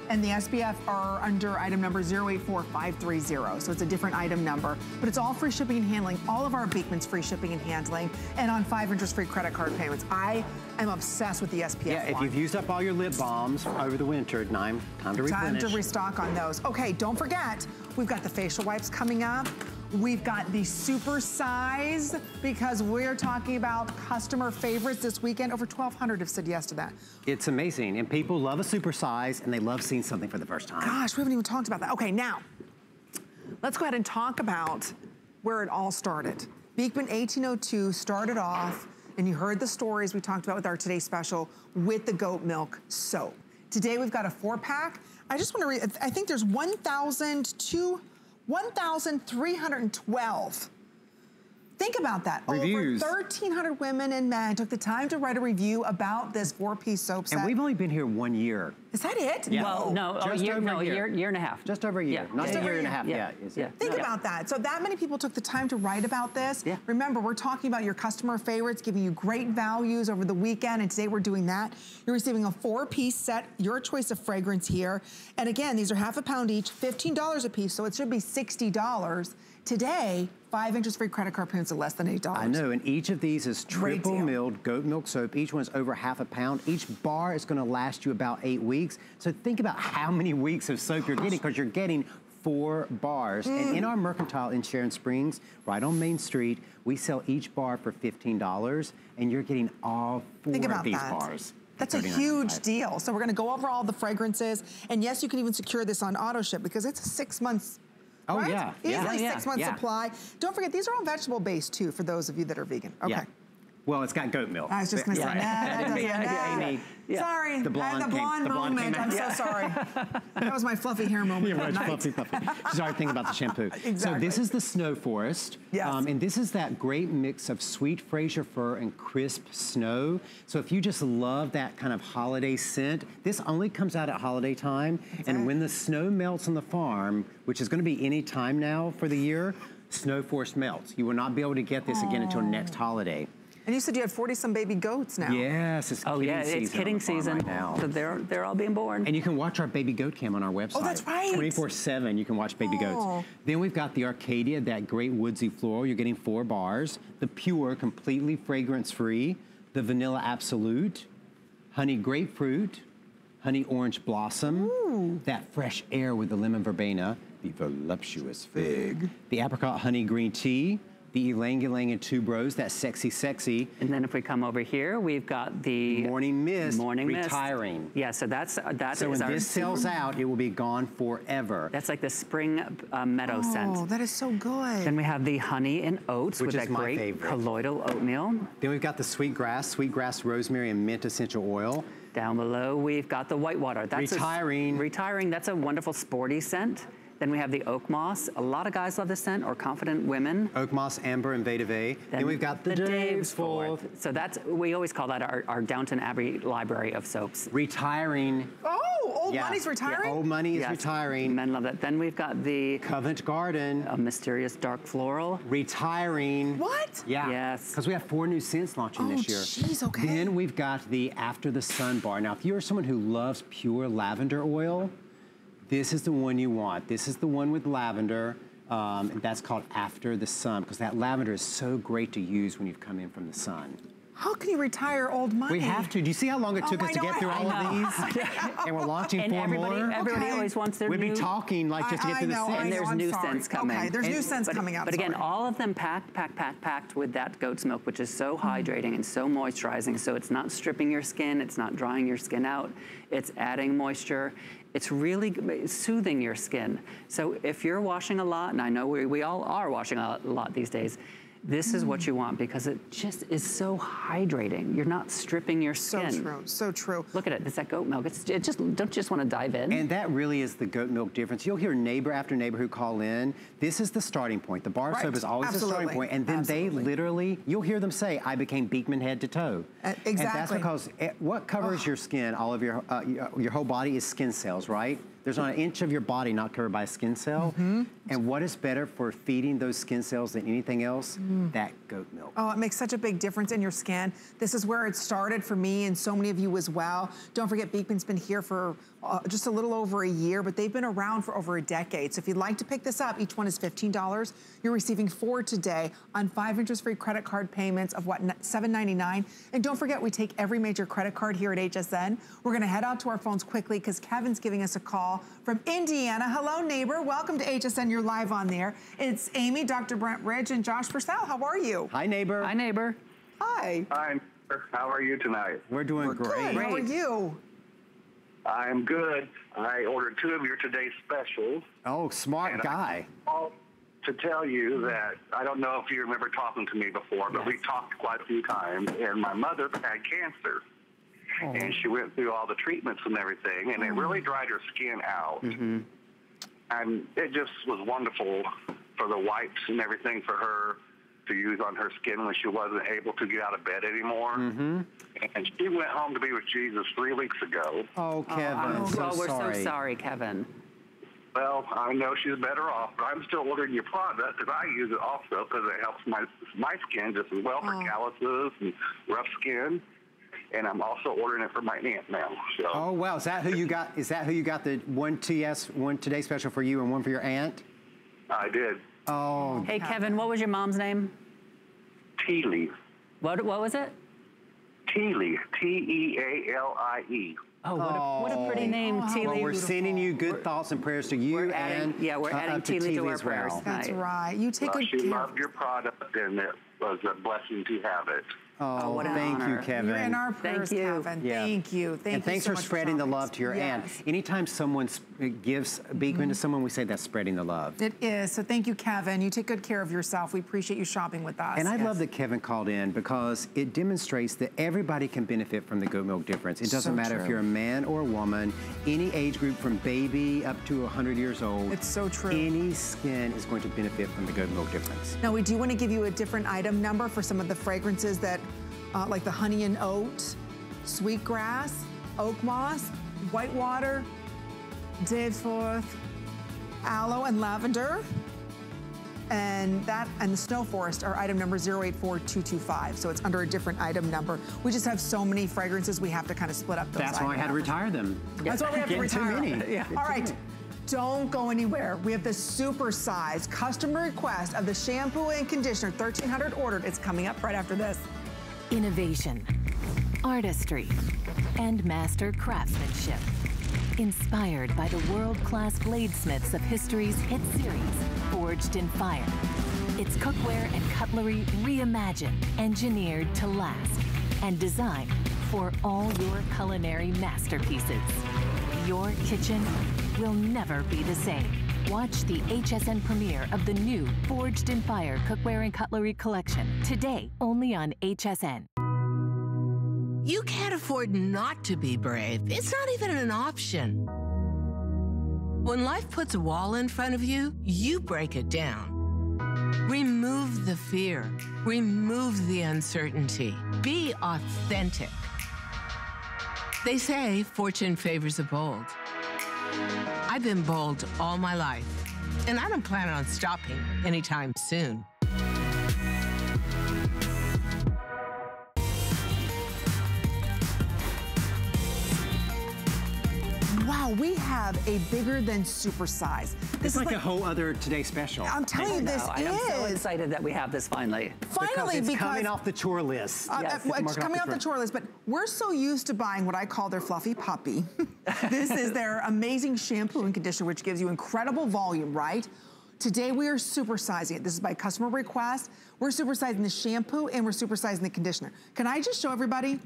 and the SPF are under item number 084530. So it's a different item number, but it's all free shipping and handling. All of our Beekman's free shipping and handling, and on five interest-free credit card payments. I am obsessed with the SPF Yeah, if you've used up all your lip balms over the winter, time, time to Time to restock on those. Okay, don't forget, we've got the facial wipes coming up. We've got the super size because we're talking about customer favorites this weekend. Over 1,200 have said yes to that. It's amazing. And people love a super size and they love seeing something for the first time. Gosh, we haven't even talked about that. Okay, now, let's go ahead and talk about where it all started. Beekman 1802 started off, and you heard the stories we talked about with our Today Special with the goat milk soap. Today we've got a four pack. I just want to read, I think there's 1,002 1,312. Think about that. Reviews. Over 1,300 women and men took the time to write a review about this four-piece soap set. And we've only been here one year. Is that it? Yeah. Well, no, Just year, over no, a year. year, year and a half. Just over a year. Yeah. Not Just a over year and a half year. yet, Yeah. Think Yeah. about that. So that many people took the time to write about this. Yeah. Remember, we're talking about your customer favorites, giving you great values over the weekend, and today we're doing that. You're receiving a four-piece set, your choice of fragrance here. And again, these are half a pound each, $15 a piece, so it should be $60. Today, five interest-free credit card payments are less than $8. I know, and each of these is triple milled goat milk soap. Each one's over half a pound. Each bar is gonna last you about eight weeks. So think about how many weeks of soap you're getting because you're getting four bars. And Mm. in our mercantile in Sharon Springs, right on Main Street, we sell each bar for $15 and you're getting all four Think of about these that. bars. That's a huge $39.95. deal. So we're gonna go over all the fragrances, and yes, you can even secure this on auto ship because it's a six months. Oh, right? yeah. Easily Yeah, six month yeah. supply. Don't forget, these are all vegetable based too for those of you that are vegan. Okay. Well, it's got goat milk. I was just gonna say, Right. nah, that doesn't, nah. Yeah. Sorry, The I blonde had the came- blonde the blonde moment. came I'm out. so sorry. that was my fluffy hair moment Yeah, right, fluffy, fluffy. She's already thinking about the shampoo. So this is the Snow Forest. Um, and this is that great mix of sweet Fraser fir and crisp snow. So if you just love that kind of holiday scent, this only comes out at holiday time. and it. when the snow melts on the farm, which is gonna be any time now for the year, Snow Forest melts. You will not be able to get this again until next holiday. And you said you had 40 some baby goats now. Yes, it's Oh kidding yeah, season it's kidding season. right now. So they're they're all being born. And you can watch our baby goat cam on our website. Oh, that's right. 24-7, you can watch baby Oh. goats. Then we've got the Arcadia, that great woodsy floral. You're getting four bars. The Pure, completely fragrance-free. The Vanilla Absolute. Honey Grapefruit. Honey Orange Blossom. That fresh air with the lemon verbena. The Voluptuous Fig. Mm-hmm. The Apricot Honey Green Tea. The Ylang Ylang and Tuberose, that sexy, sexy. And then if we come over here, we've got the Morning Mist, morning mist. retiring. Yeah, so that's uh, that So is when our this sells out, it will be gone forever. That's like the spring uh, meadow Oh, scent. Oh, that is so good. Then we have the honey and oats Which with is that my great favorite. colloidal oatmeal. Then we've got the sweet grass, sweet grass, rosemary, and mint essential oil. Down below, we've got the whitewater. That's a s- Retiring. retiring. That's a wonderful sporty scent. Then we have the oak moss. A lot of guys love this scent, or confident women. Oak moss, amber, and vetiver. Then, we've got the, Dave's Fourth. So that's we always call that our, our Downton Abbey library of soaps. Retiring. oh, old Yeah. money's Yeah, retiring? old money is Yes, retiring. Men love that. Then we've got the Covent Garden. a mysterious dark floral. Retiring. What? Yeah. Yes. Because we have four new scents launching Oh, this year. jeez, okay. Then we've got the After the Sun bar. Now, if you're someone who loves pure lavender oil, this is the one you want. This is the one with lavender. Um, and that's called After the Sun because that lavender is so great to use when you've come in from the sun. How can you retire old money? We have to. Do you see how long it Oh, took I us to get through I all of these? and we're launching And four everybody, more. everybody Okay. always wants their We'd be talking like just to I- get through I the know, scents. I and there's new sorry. scents coming. Okay, there's And- new scents but, coming up. But again, all of them packed, packed, packed, packed with that goat's milk, which is so hydrating and so moisturizing. So it's not stripping your skin, it's not drying your skin out, it's adding moisture. It's really soothing your skin. So if you're washing a lot, and I know we, we all are washing a lot these days, This is what you want because it just is so hydrating. You're not stripping your skin. So skin. true, so true. Look at it, it's that goat milk. It's it just, don't you just want to dive in? And that really is the goat milk difference. You'll hear neighbor after neighbor who call in. This is the starting point. The bar Right. soap is always the Absolutely. starting point, and then Absolutely. they literally, you'll hear them say, "I became Beekman head to toe." Uh, And that's because eh, what covers your skin, all of your, uh, your your whole body is skin cells, right? There's not an inch of your body not covered by a skin cell. Mm-hmm. And what is better for feeding those skin cells than anything else? That goat milk. Oh, it makes such a big difference in your skin. This is where it started for me and so many of you as well. Don't forget, Beekman's been here for uh, just a little over a year, but they've been around for over a decade. So if you'd like to pick this up, each one is $15. You're receiving four today on five interest-free credit card payments of what, $7.99. And don't forget, we take every major credit card here at HSN. We're gonna head out to our phones quickly because Kevin's giving us a call from Indiana. Hello, neighbor. Welcome to HSN. You're live on there. It's Amy, Dr. Brent Ridge, and Josh Purcell. How are you? Hi, neighbor. Hi, neighbor. Hi. Hi, how are you tonight? We're doing Good. great. How are you? I'm good. I ordered two of your today's specials. Oh, smart guy. To tell you that I don't know if you remember talking to me before, but we talked quite a few times. And my mother had cancer, oh. and she went through all the treatments and everything, and it mm. really dried her skin out. Mm-hmm. And it just was wonderful for the wipes and everything for her to use on her skin when she wasn't able to get out of bed anymore. Mm-hmm. And she went home to be with Jesus three weeks ago. Oh, Kevin, Oh, so we're sorry. so sorry, Kevin. Well, I know she's better off, but I'm still ordering your product because I use it also because it helps my my skin just as well for Oh. calluses and rough skin. And I'm also ordering it for my aunt now. So Oh wow, is that who you got? Is that who you got the one TS one today special for you and one for your aunt? I did. Oh, Hey, Kevin, what was your mom's name? Tealy. What, what was it? Tealy. T E A L I E. Oh, what a, what a pretty name, Oh, how Teely. well, we're sending you good thoughts and prayers to you we're adding- and yeah, we're uh, adding up to Teely to Teely our as well. prayers. That's Right. right. You take Well, good she care. loved your product, and it was a blessing to have it. Oh, oh, what an thank honor. you, Kevin. You're in our prayers, you. Kevin. Yeah. Thank you. Thank and you thanks so for much spreading the love to your aunt. Anytime someone sp- uh, gives Beekman to mm-hmm. someone, we say that's spreading the love. It is. So thank you, Kevin. You take good care of yourself. We appreciate you shopping with us. And I Yes. love that Kevin called in because it demonstrates that everybody can benefit from the goat milk difference. It doesn't So matter if you're a man or a woman, any age group from baby up to 100 years old. It's so true. Any skin is going to benefit from the goat milk difference. Now we do want to give you a different item number for some of the fragrances that, uh, like the honey and oat, sweetgrass, oak moss, white water, Daveforth, aloe and lavender. And that and the snow forest are item number 084225. So it's under a different item number. We just have so many fragrances, we have to kind of split up those That's why I had to retire them. That's why we have to Getting too retire. many. Yeah. All right. Don't go anywhere. We have the super size customer request of the shampoo and conditioner, 1300 ordered. It's coming up right after this. Innovation, artistry, and master craftsmanship. Inspired by the world-class bladesmiths of history's hit series, Forged in Fire. It's cookware and cutlery reimagined, engineered to last, and designed for all your culinary masterpieces. Your kitchen will never be the same. Watch the HSN premiere of the new Forged in Fire cookware and cutlery collection today only on HSN. You can't afford not to be brave. It's not even an option. When life puts a wall in front of you, you break it down. Remove the fear. Remove the uncertainty. Be authentic. They say fortune favors the bold. I've been bold all my life, and I don't plan on stopping anytime soon. Wow, we have a bigger than super size. This It's like, a whole other today special. I'm telling you, this No, and I'm so excited that we have this finally. finally because it's because coming off the chore list. Uh, Yes, uh, it's it's coming off off the the chore list, but we're so used to buying what I call their fluffy puppy. this is their amazing shampoo and conditioner, which gives you incredible volume, right? Today we are supersizing it. This is by customer request. We're supersizing the shampoo and we're supersizing the conditioner. Can I just show everybody?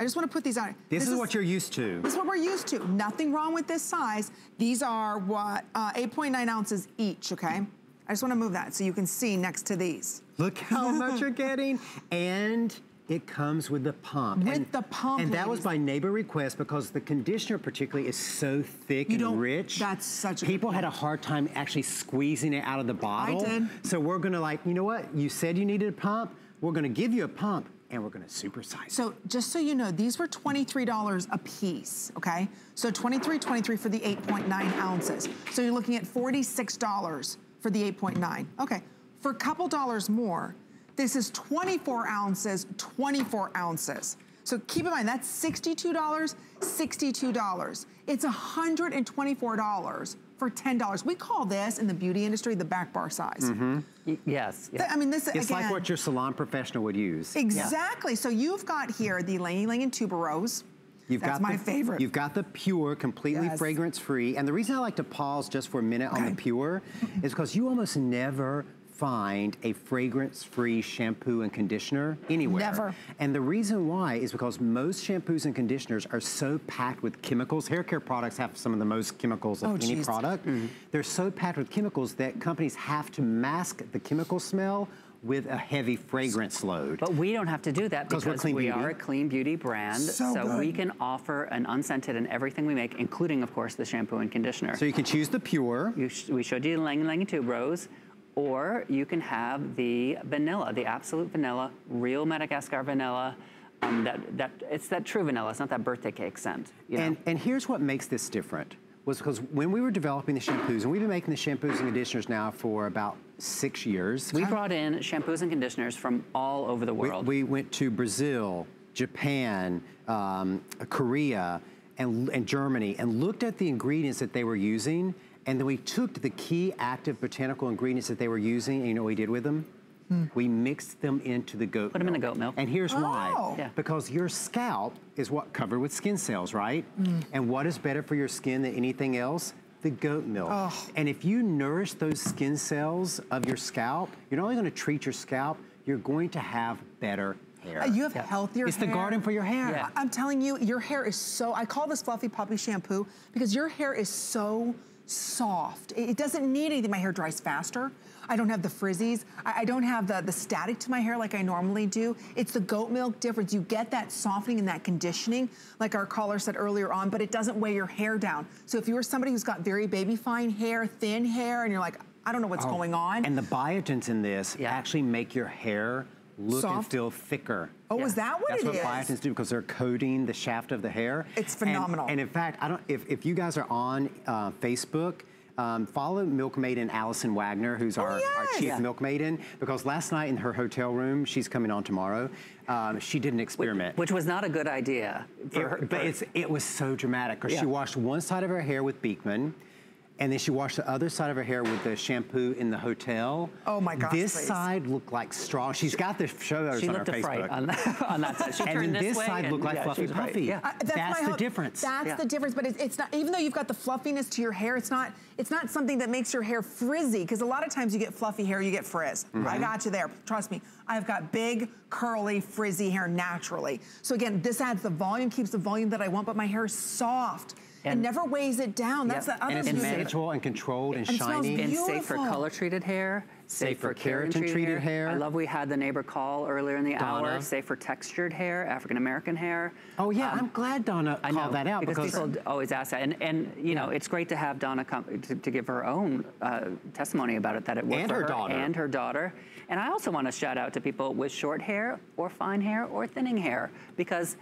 I just want to put these on. This, is, what you're used to. This is what we're used to. Nothing wrong with this size. These are what, uh, 8.9 ounces each, okay? I just wanna move that so you can see next to these. Look how much you're getting. And it comes with the pump. With and, the pump, And that was ladies. by neighbor request because the conditioner particularly is so thick You and don't- rich. that's such a good People had a hard time actually squeezing it out of the bottle. I did. So we're gonna like, you know what? You said you needed a pump. We're gonna give you a pump and we're gonna supersize. So just so you know, these were $23 a piece, okay? So 23, 23 for the 8.9 ounces. So you're looking at $46 for the 8.9. Okay, for a couple dollars more, this is 24 ounces, 24 ounces. So keep in mind, that's $62, $62. It's $124 for $10. We call this in the beauty industry the back bar size. Mm-hmm. Y- Yes. Th- I mean, this It's again, like what your salon professional would use. Exactly. So you've got here the Ylang Ylang tuberose. You've That's got my the, favorite. You've got the pure, completely Yes. fragrance-free. And the reason I like to pause just for a minute on the pure is because you almost never find a fragrance-free shampoo and conditioner anywhere. Never. And the reason why is because most shampoos and conditioners are so packed with chemicals. Hair care products have some of the most chemicals of Oh, any geez. product. Mm-hmm. They're so packed with chemicals that companies have to mask the chemical smell with a heavy fragrance load. But we don't have to do that because we beauty. are a clean beauty brand. So good. we can offer an unscented in everything we make, including, of course, the shampoo and conditioner. So you can choose the pure. You sh- we showed you the Ylang Ylang tuberose, or you can have the vanilla, the absolute vanilla, real Madagascar vanilla. Um, that, that it's that true vanilla. It's not that birthday cake scent. You know? And, and here's what makes this different was because when we were developing the shampoos, and we've been making the shampoos and conditioners now for about six years. we brought in shampoos and conditioners from all over the We, world. we went to Brazil, Japan, um, Korea, and, and Germany, and looked at the ingredients that they were using, and then we took the key active botanical ingredients that they were using, and you know what we did with them? We mixed them into the goat Put 'em in the milk. goat milk. And here's Oh. why. Yeah. Because your scalp is what covered with skin cells, right? Mm. And what is better for your skin than anything else? The goat milk. Oh. And if you nourish those skin cells of your scalp, you're not only going to treat your scalp, you're going to have better hair. You have healthier It's the garden for your hair. Yeah. I'm telling you, your hair is so, I call this fluffy puppy shampoo because your hair is so soft. It it doesn't need anything. My hair dries faster. I don't have the frizzies. I, I don't have the, the static to my hair like I normally do. It's the goat milk difference. You get that softening and that conditioning, like our caller said earlier on, but it doesn't weigh your hair down. So if you are somebody who's got very baby fine hair, thin hair, and you're like, I don't know what's Oh, going on. And the biotins in this Yeah. actually make your hair look and Soft? feel thicker. oh, is that what That's it what is? biotins do because they're coating the shaft of the hair. It's phenomenal. And, in fact, I don't. If, if you guys are on uh, Facebook. Um, follow Milkmaiden Allison Wagner, who's our, our Oh, yes. chief Yeah. milkmaiden, because last night in her hotel room, she's coming on tomorrow. Um, she did an experiment. which was not a good idea. For her, but for- it's, it was so dramatic because Yeah. she washed one side of her hair with Beekman, and then she washed the other side of her hair with the shampoo in the hotel. Oh my gosh, This please. side looked like straw. She's got the photos she on looked her a fright Facebook. on that, on that side. She and then this this side and- looked like yeah, fluffy she right. puffy. Yeah. Uh, that's my the difference. That's Yeah. the difference. But it's, it's not. Even though you've got the fluffiness to your hair, it's not. It's not something that makes your hair frizzy. Because a lot of times you get fluffy hair, you get frizz. Mm-hmm. I got you there. Trust me. I've got big, curly, frizzy hair naturally. So again, this adds the volume, keeps the volume that I want, but my hair is soft. And And- never weighs it down. That's Yep. the other and it's And beauty. manageable and controlled and, And shiny. and safe for color treated hair, Safe for keratin-treated hair. I love we had the neighbor call earlier in the hour. Safe for textured hair, African American hair. Oh yeah, Um, I'm glad Donna I called know, that out because, because, people always ask that, and and you know it's great to have Donna come to, to give her own uh, testimony about it that it worked And for her daughter. and her daughter. And I also want to shout out to people with short hair or fine hair or thinning hair because.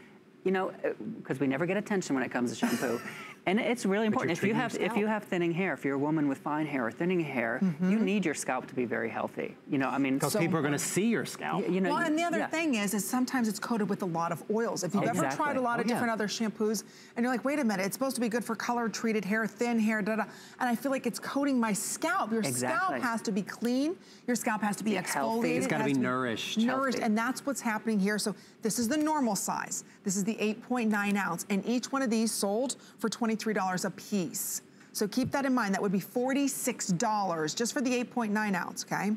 You know, because we never get attention when it comes to shampoo, and it's really important. If you have if you have thinning hair, if you're a woman with fine hair or thinning hair, you mm-hmm. need your scalp to be very healthy. You know, I mean, because so- people are going to see your scalp. you know, Well, and the other yeah. thing is, is sometimes it's coated with a lot of oils. If you've ever Exactly. tried a lot oh, of Oh, yeah. different other shampoos, and you're like, wait a minute, it's supposed to be good for color treated hair, thin hair, da da, and I feel like it's coating my scalp. Your Exactly. scalp has to be clean. Your scalp has to be Be exfoliated. It's it gotta be nourished. Nourished, Healthy. and that's what's happening here. So this is the normal size. This is the 8.9 ounce, and each one of these sold for $23 a piece. So keep that in mind. That would be $46 just for the 8.9 ounce, okay?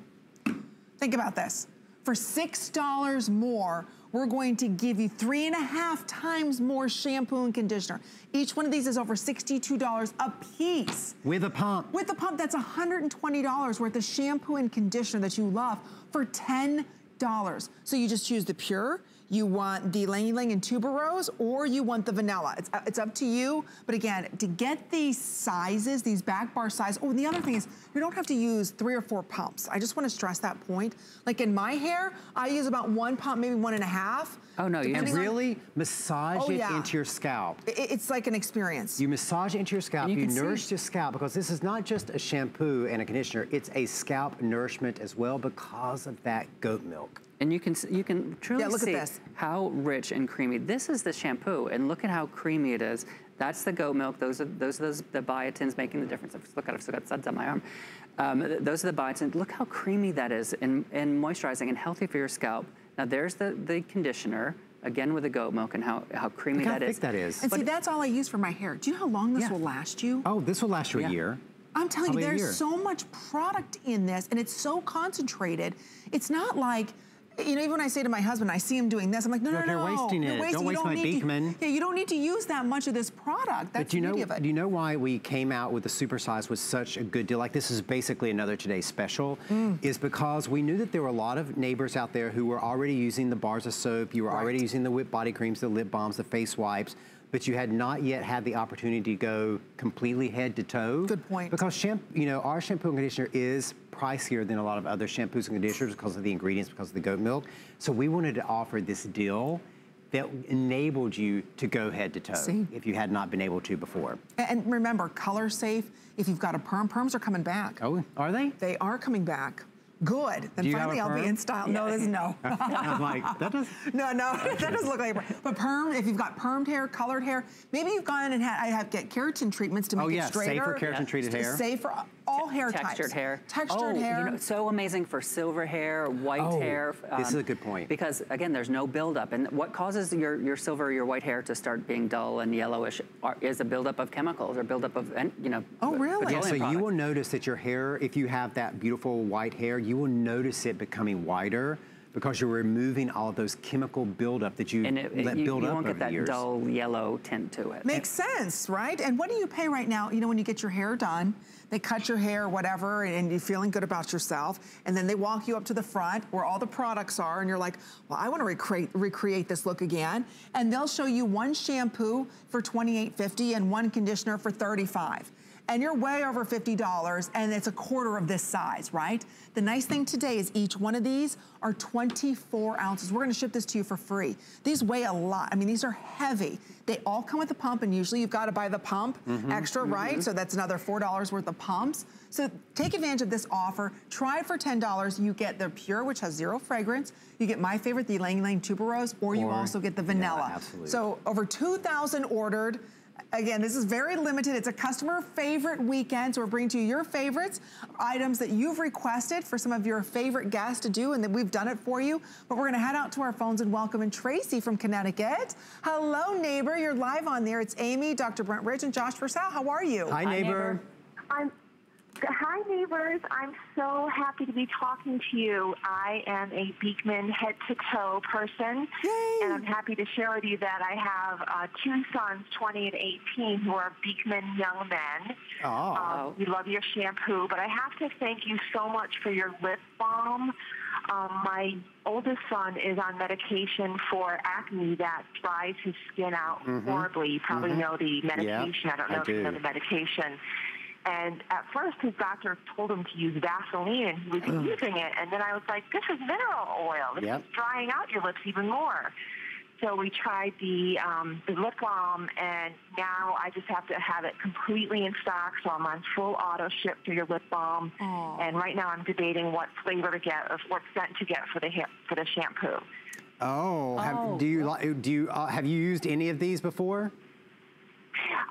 Think about this. For $6 more, we're going to give you three and a half times more shampoo and conditioner. Each one of these is over $62 a piece. With a pump. With a pump, that's $120 worth of shampoo and conditioner that you love for $10. So you just choose the Pure, you want the Ylang Ylang and tuberose, or you want the vanilla. It's, uh, it's up to you. But again, to get these sizes, these back bar size, oh, and the other thing is, you don't have to use three or four pumps. I just wanna stress that point. Like in my hair, I use about one pump, maybe one and a half. Oh no, you And can really massage Oh, it yeah. into your scalp. It- It's like an experience. You massage it into your scalp, And you, you can see- nourish your scalp because this is not just a shampoo and a conditioner, it's a scalp nourishment as well because of that goat milk. And you can you can truly Yeah, look at see this. how rich and creamy. This is the shampoo, and look at how creamy it is. That's the goat milk. Those are those are those the biotins making the difference. I've- Look, I've still got suds on my arm. Um, those are the biotins. Look how creamy that is, and, and moisturizing and healthy for your scalp. Now there's the the conditioner again with the goat milk and how how creamy Look how that thick is. that is. and see, that's all I use for my hair. Do you know how long this Yeah. will last you? Oh, this will last you Yeah. a year. I'm telling you, Probably a year. there's so much product in this and it's so concentrated. It's not like, you know, even when I say to my husband, I see him doing this, I'm like, no, Look, no, you're no. wasting You're it. Don't you waste my need to- yeah, you don't need to use that much of this product. That's But you the know, of it. do you know why we came out with the supersize with such a good deal? Like this is basically another today's special, Mm. is because we knew that there were a lot of neighbors out there who were already using the bars of soap, you were already using the whip body creams, the lip balms, the face wipes, but you had not yet had the opportunity to go completely head to toe. Good point. Because shampoo, you know, our shampoo and conditioner is pricier than a lot of other shampoos and conditioners because of the ingredients, because of the goat milk. So we wanted to offer this deal that enabled you to go head to toe See? if you had not been able to before. and remember, color safe. If you've got a perm, perms are coming back. Oh, are they? They are coming back. Good. Then Do you have finally I'll be in style. No, this is no. I was like, that does. No, no, that doesn't look like a perm. But perm, if you've got permed hair, colored hair, maybe you've gone and had, I have get keratin treatments to oh, make Oh, it yeah, safer keratin-treated hair. Safe for all hair textured types. hair. Textured oh, hair. You know, so amazing for silver hair, white Oh, hair. um, this is a good point. Because again, there's no buildup, and what causes your your silver, your white hair to start being dull and yellowish are, is a buildup of chemicals or buildup of en- you know. Oh, really? Yeah, petroleum so you will notice that your hair, if you have that beautiful white hair, you will notice it becoming whiter because you're removing all of those chemical buildup that you and it, it- let you, build you up won't get that years. dull yellow tint to it. Makes sense, right? And what do you pay right now? You know, when you get your hair done, they cut your hair, whatever, and you're feeling good about yourself, and then they walk you up to the front where all the products are, and you're like, well, I want to recreate recreate this look again. And they'll show you one shampoo for $28.50 and one conditioner for 35 and you're way over $50 and it's a quarter of this size, right? The nice thing today is each one of these are 24 ounces. We're gonna ship this to you for free. These weigh a lot. I mean, these are heavy. They all come with a pump and usually you've gotta buy the pump mm-hmm. extra, mm-hmm. right? So that's another $4 worth of pumps. So take advantage of this offer. Try it for $10. You get the Pure, which has zero fragrance. You get my favorite, the Ylang Ylang Tuberose, or you also get the vanilla, absolutely. So over 2,000 ordered. Again, this is very limited. It's a customer favorite weekend, so we're bringing to you your favorites, items that you've requested for some of your favorite guests to do, and that we've done it for you. But we're gonna head out to our phones and welcome in Tracy from Connecticut. Hello, neighbor. You're live on there. It's Amy, Dr. Brent Ridge, and Josh Purcell. How are you? Hi, neighbor. I'm Hi, neighbors. I'm so happy to be talking to you. I am a Beekman head to toe person, Yay. and I'm happy to share with you that I have uh, two sons, 20 and 18, who are Beekman young men. Oh. Um, we love your shampoo, but I have to thank you so much for your lip balm. Um, my oldest son is on medication for acne that dries his skin out horribly. You probably know the medication. I don't I know if you know the medication. And at first, his doctor told him to use Vaseline, and he was using it. And then I was like, "This is mineral oil. This Yep. is drying out your lips even more." So we tried the um, the lip balm, and now I just have to have it completely in stock. So I'm on full auto ship for your lip balm, and right now I'm debating what flavor to get or what scent to get for the hair, for the shampoo. Oh, have, Oh, do you? Do you uh, have you used any of these before?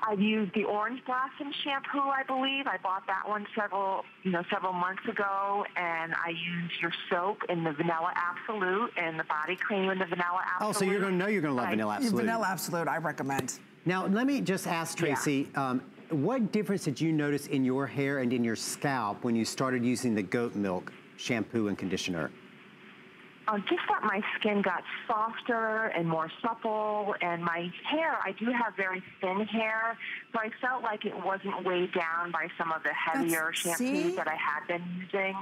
I've used the Orange Blossom shampoo, I believe. I bought that one several, you know, several months ago, and I used your soap in the Vanilla Absolute and the body cream in the Vanilla Absolute. Oh, so you're gonna know you're gonna love Right. Vanilla Absolute. Vanilla Absolute, I recommend. Now, let me just ask Tracy, um, what difference did you notice in your hair and in your scalp when you started using the goat milk shampoo and conditioner? Uh, just that my skin got softer and more supple, and my hair, I do have very thin hair, so I felt like it wasn't weighed down by some of the heavier That's- shampoos see? that I had been using.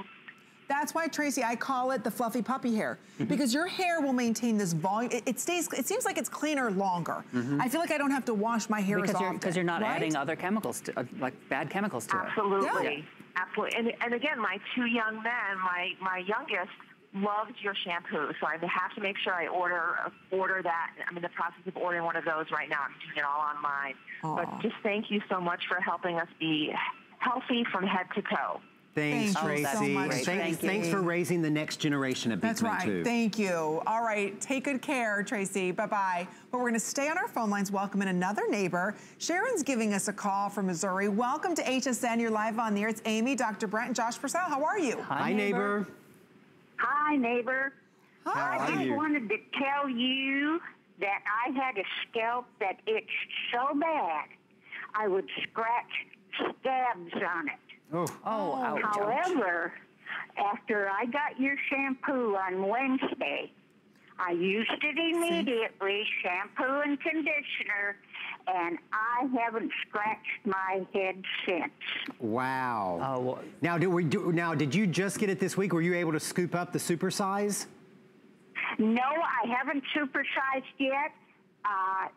That's why, Tracy, I call it the fluffy puppy hair because your hair will maintain this volume. It, it stays, it seems like it's cleaner longer. I feel like I don't have to wash my hair because as you're, often. because you're not right? adding other chemicals, to, uh, like bad chemicals to it. Absolutely. Absolutely. And, and again, my two young men, my, my youngest loves your shampoo, so I have to make sure I order order that. I'm in the process of ordering one of those right now. I'm doing it all online. Aw. But just thank you so much for helping us be healthy from head to toe. Thanks, Thank you so Tracy. much, Thanks, Tracy. thanks for raising the next generation of That's Beekman, right. too. Thank you. All right. Take good care, Tracy. Bye bye. But we're going to stay on our phone lines, welcome in another neighbor. Sharon's giving us a call from Missouri. Welcome to HSN. You're live on the air. It's Amy, Dr. Brent, and Josh Purcell. How are you? Hi, neighbor. Hi, neighbor. Hi. I just wanted to tell you that I had a scalp that itched so bad I would scratch scabs on it. Oh. Oh, ouch, ouch. However, after I got your shampoo on Wednesday, I used it immediately, shampoo and conditioner, and I haven't scratched my head since. Wow. Oh, well, Now, did we do, now, did you just get it this week? Were you able to scoop up the super size? No, I haven't supersized yet, uh,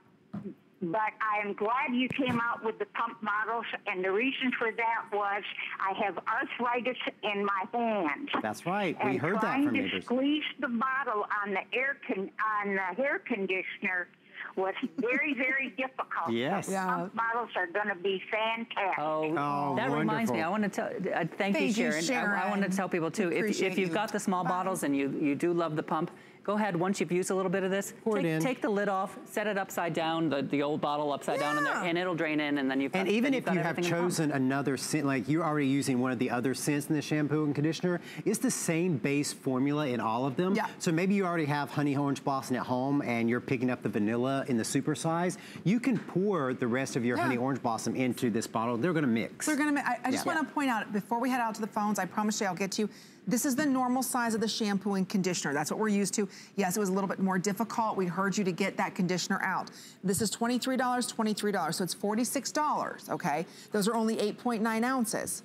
but I am glad you came out with the pump models, and the reason for that was I have arthritis in my hands. That's right. We and heard that trying from to neighbors. squeeze the bottle on the air con- on the hair conditioner was very, very difficult. Yes. The Yeah. pump bottles are going to be fantastic. Oh, Oh, that reminds me. I want to tell. Uh, thank, you, Thank you, Sharon. I, I want to tell people too. If, if you've you. got the small Bye. bottles and you you do love the pump, go ahead. Once you've used a little bit of this, take, take the lid off, set it upside down, the, the old bottle upside down in there, and it'll drain in, and then you've got, And even if you have everything in the pump. chosen another scent, like you're already using one of the other scents in the shampoo and conditioner, it's the same base formula in all of them. Yeah. So maybe you already have honey orange blossom at home and you're picking up the vanilla in the super size. You can pour the rest of your Yeah. honey orange blossom into this bottle. They're going to mix. They're gonna. I, I just Yeah. want to point out before we head out to the phones. I promise you, I'll get to you. This is the normal size of the shampoo and conditioner. That's what we're used to. Yes, it was a little bit more difficult. We heard you to get that conditioner out. This is twenty-three dollars, twenty-three dollars. So it's forty-six dollars. Okay, those are only eight point nine ounces.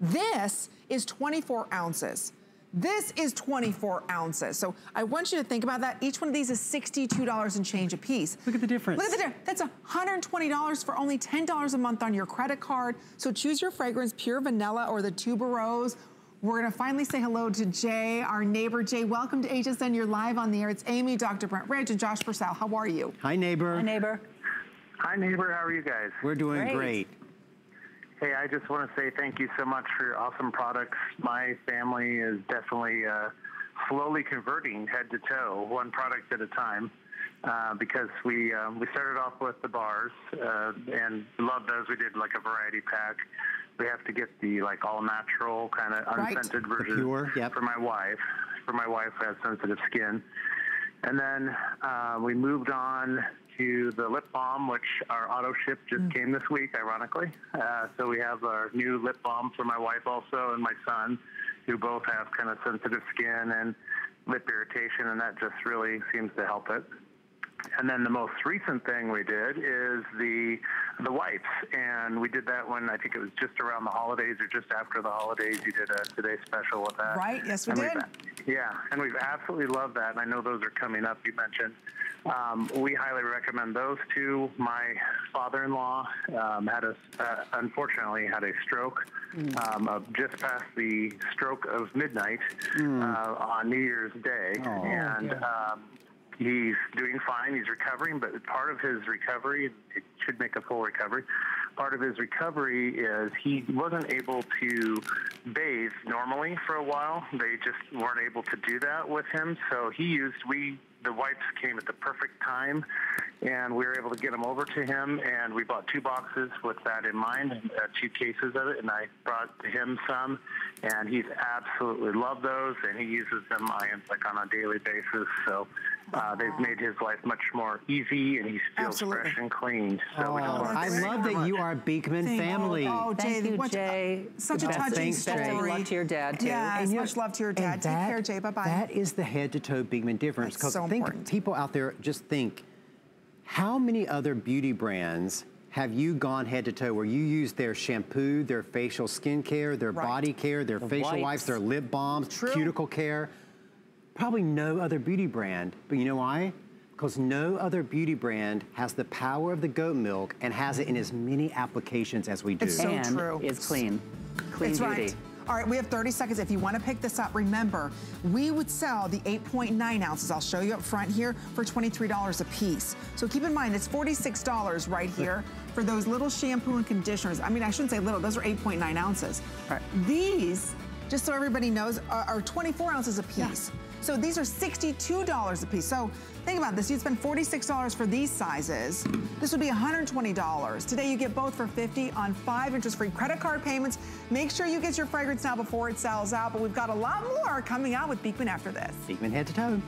This is 24 ounces. This is 24 ounces. So I want you to think about that. Each one of these is $62 and change a piece. Look at the difference. Look at the difference. That's $120 for only $10 a month on your credit card. So choose your fragrance, pure vanilla or the tuberose. We're gonna finally say hello to Jay, our neighbor. Jay, welcome to HSN. You're live on the air. It's Amy, Dr. Brent Ridge, and Josh Purcell. How are you? Hi, neighbor. Hi, neighbor. Hi, neighbor. How are you guys? We're doing Great. great. Hey, I just want to say thank you so much for your awesome products. My family is definitely uh, slowly converting head to toe, one product at a time, uh, because we um, we started off with the bars uh, and loved those. We did like a variety pack. We have to get the like all natural kind of unscented The version pure, yep. for my wife. For my wife who has sensitive skin. And then uh, we moved on to the lip balm, which our auto ship just Mm. came this week, ironically. Uh, so we have our new lip balm for my wife also and my son, who both have kind of sensitive skin and lip irritation, and that just really seems to help it. And then the most recent thing we did is the the wipes, and we did that when I think it was just around the holidays or just after the holidays. You did a today special with that, Right, yes, we And did. yeah, and we've absolutely loved that, and I know those are coming up. You mentioned um, we highly recommend those two. My father-in-law um, had a uh, unfortunately had a stroke um, of just past the stroke of midnight uh, on New Year's Day, Oh. and. Um, He's doing fine. He's recovering, but part of his recovery, it should make a full recovery. Part of his recovery is he wasn't able to bathe normally for a while. They just weren't able to do that with him. So he used, we, the wipes came at the perfect time, and we were able to get them over to him. And we bought two boxes with that in mind, uh, two cases of it, and I brought him some, and he's absolutely loved those, and he uses them I, like on a daily basis. So Uh, they've made his life much more easy, and he feels Absolutely. fresh and clean. So Oh, we just I love that you are a Beekman Thank- family. Oh, Jay, Thank you, what- Jay. Such a touching thanks, story. Jay. Love to your dad, too. Yes, you know- much love to your dad. Take that- care, Jay. Bye-bye. That is the head to toe Beekman difference. Because so think important. people out there just think, how many other beauty brands have you gone head to toe where you use their shampoo, their facial skincare, their Right. body care, their The facial wipes, wipes. their lip balms, True. cuticle care? Probably no other beauty brand. But you know why? Because no other beauty brand has the power of the goat milk and has it in as many applications as we do. It's so and true. is clean. Clean It's beauty. right. All right, we have 30 seconds. If you want to pick this up, remember, we would sell the 8.9 ounces. I'll show you up front here for $23 a piece. So keep in mind, it's $46 right here for those little shampoo and conditioners. I mean, I shouldn't say little, those are 8.9 ounces. Right. These, just so everybody knows, are, are 24 ounces a piece. So these are $62 a piece. So think about this. You'd spend $46 for these sizes. This would be $120. Today you get both for 50 on five interest-free credit card payments. Make sure you get your fragrance now before it sells out. But we've got a lot more coming out with Beekman after this. Beekman head to toe.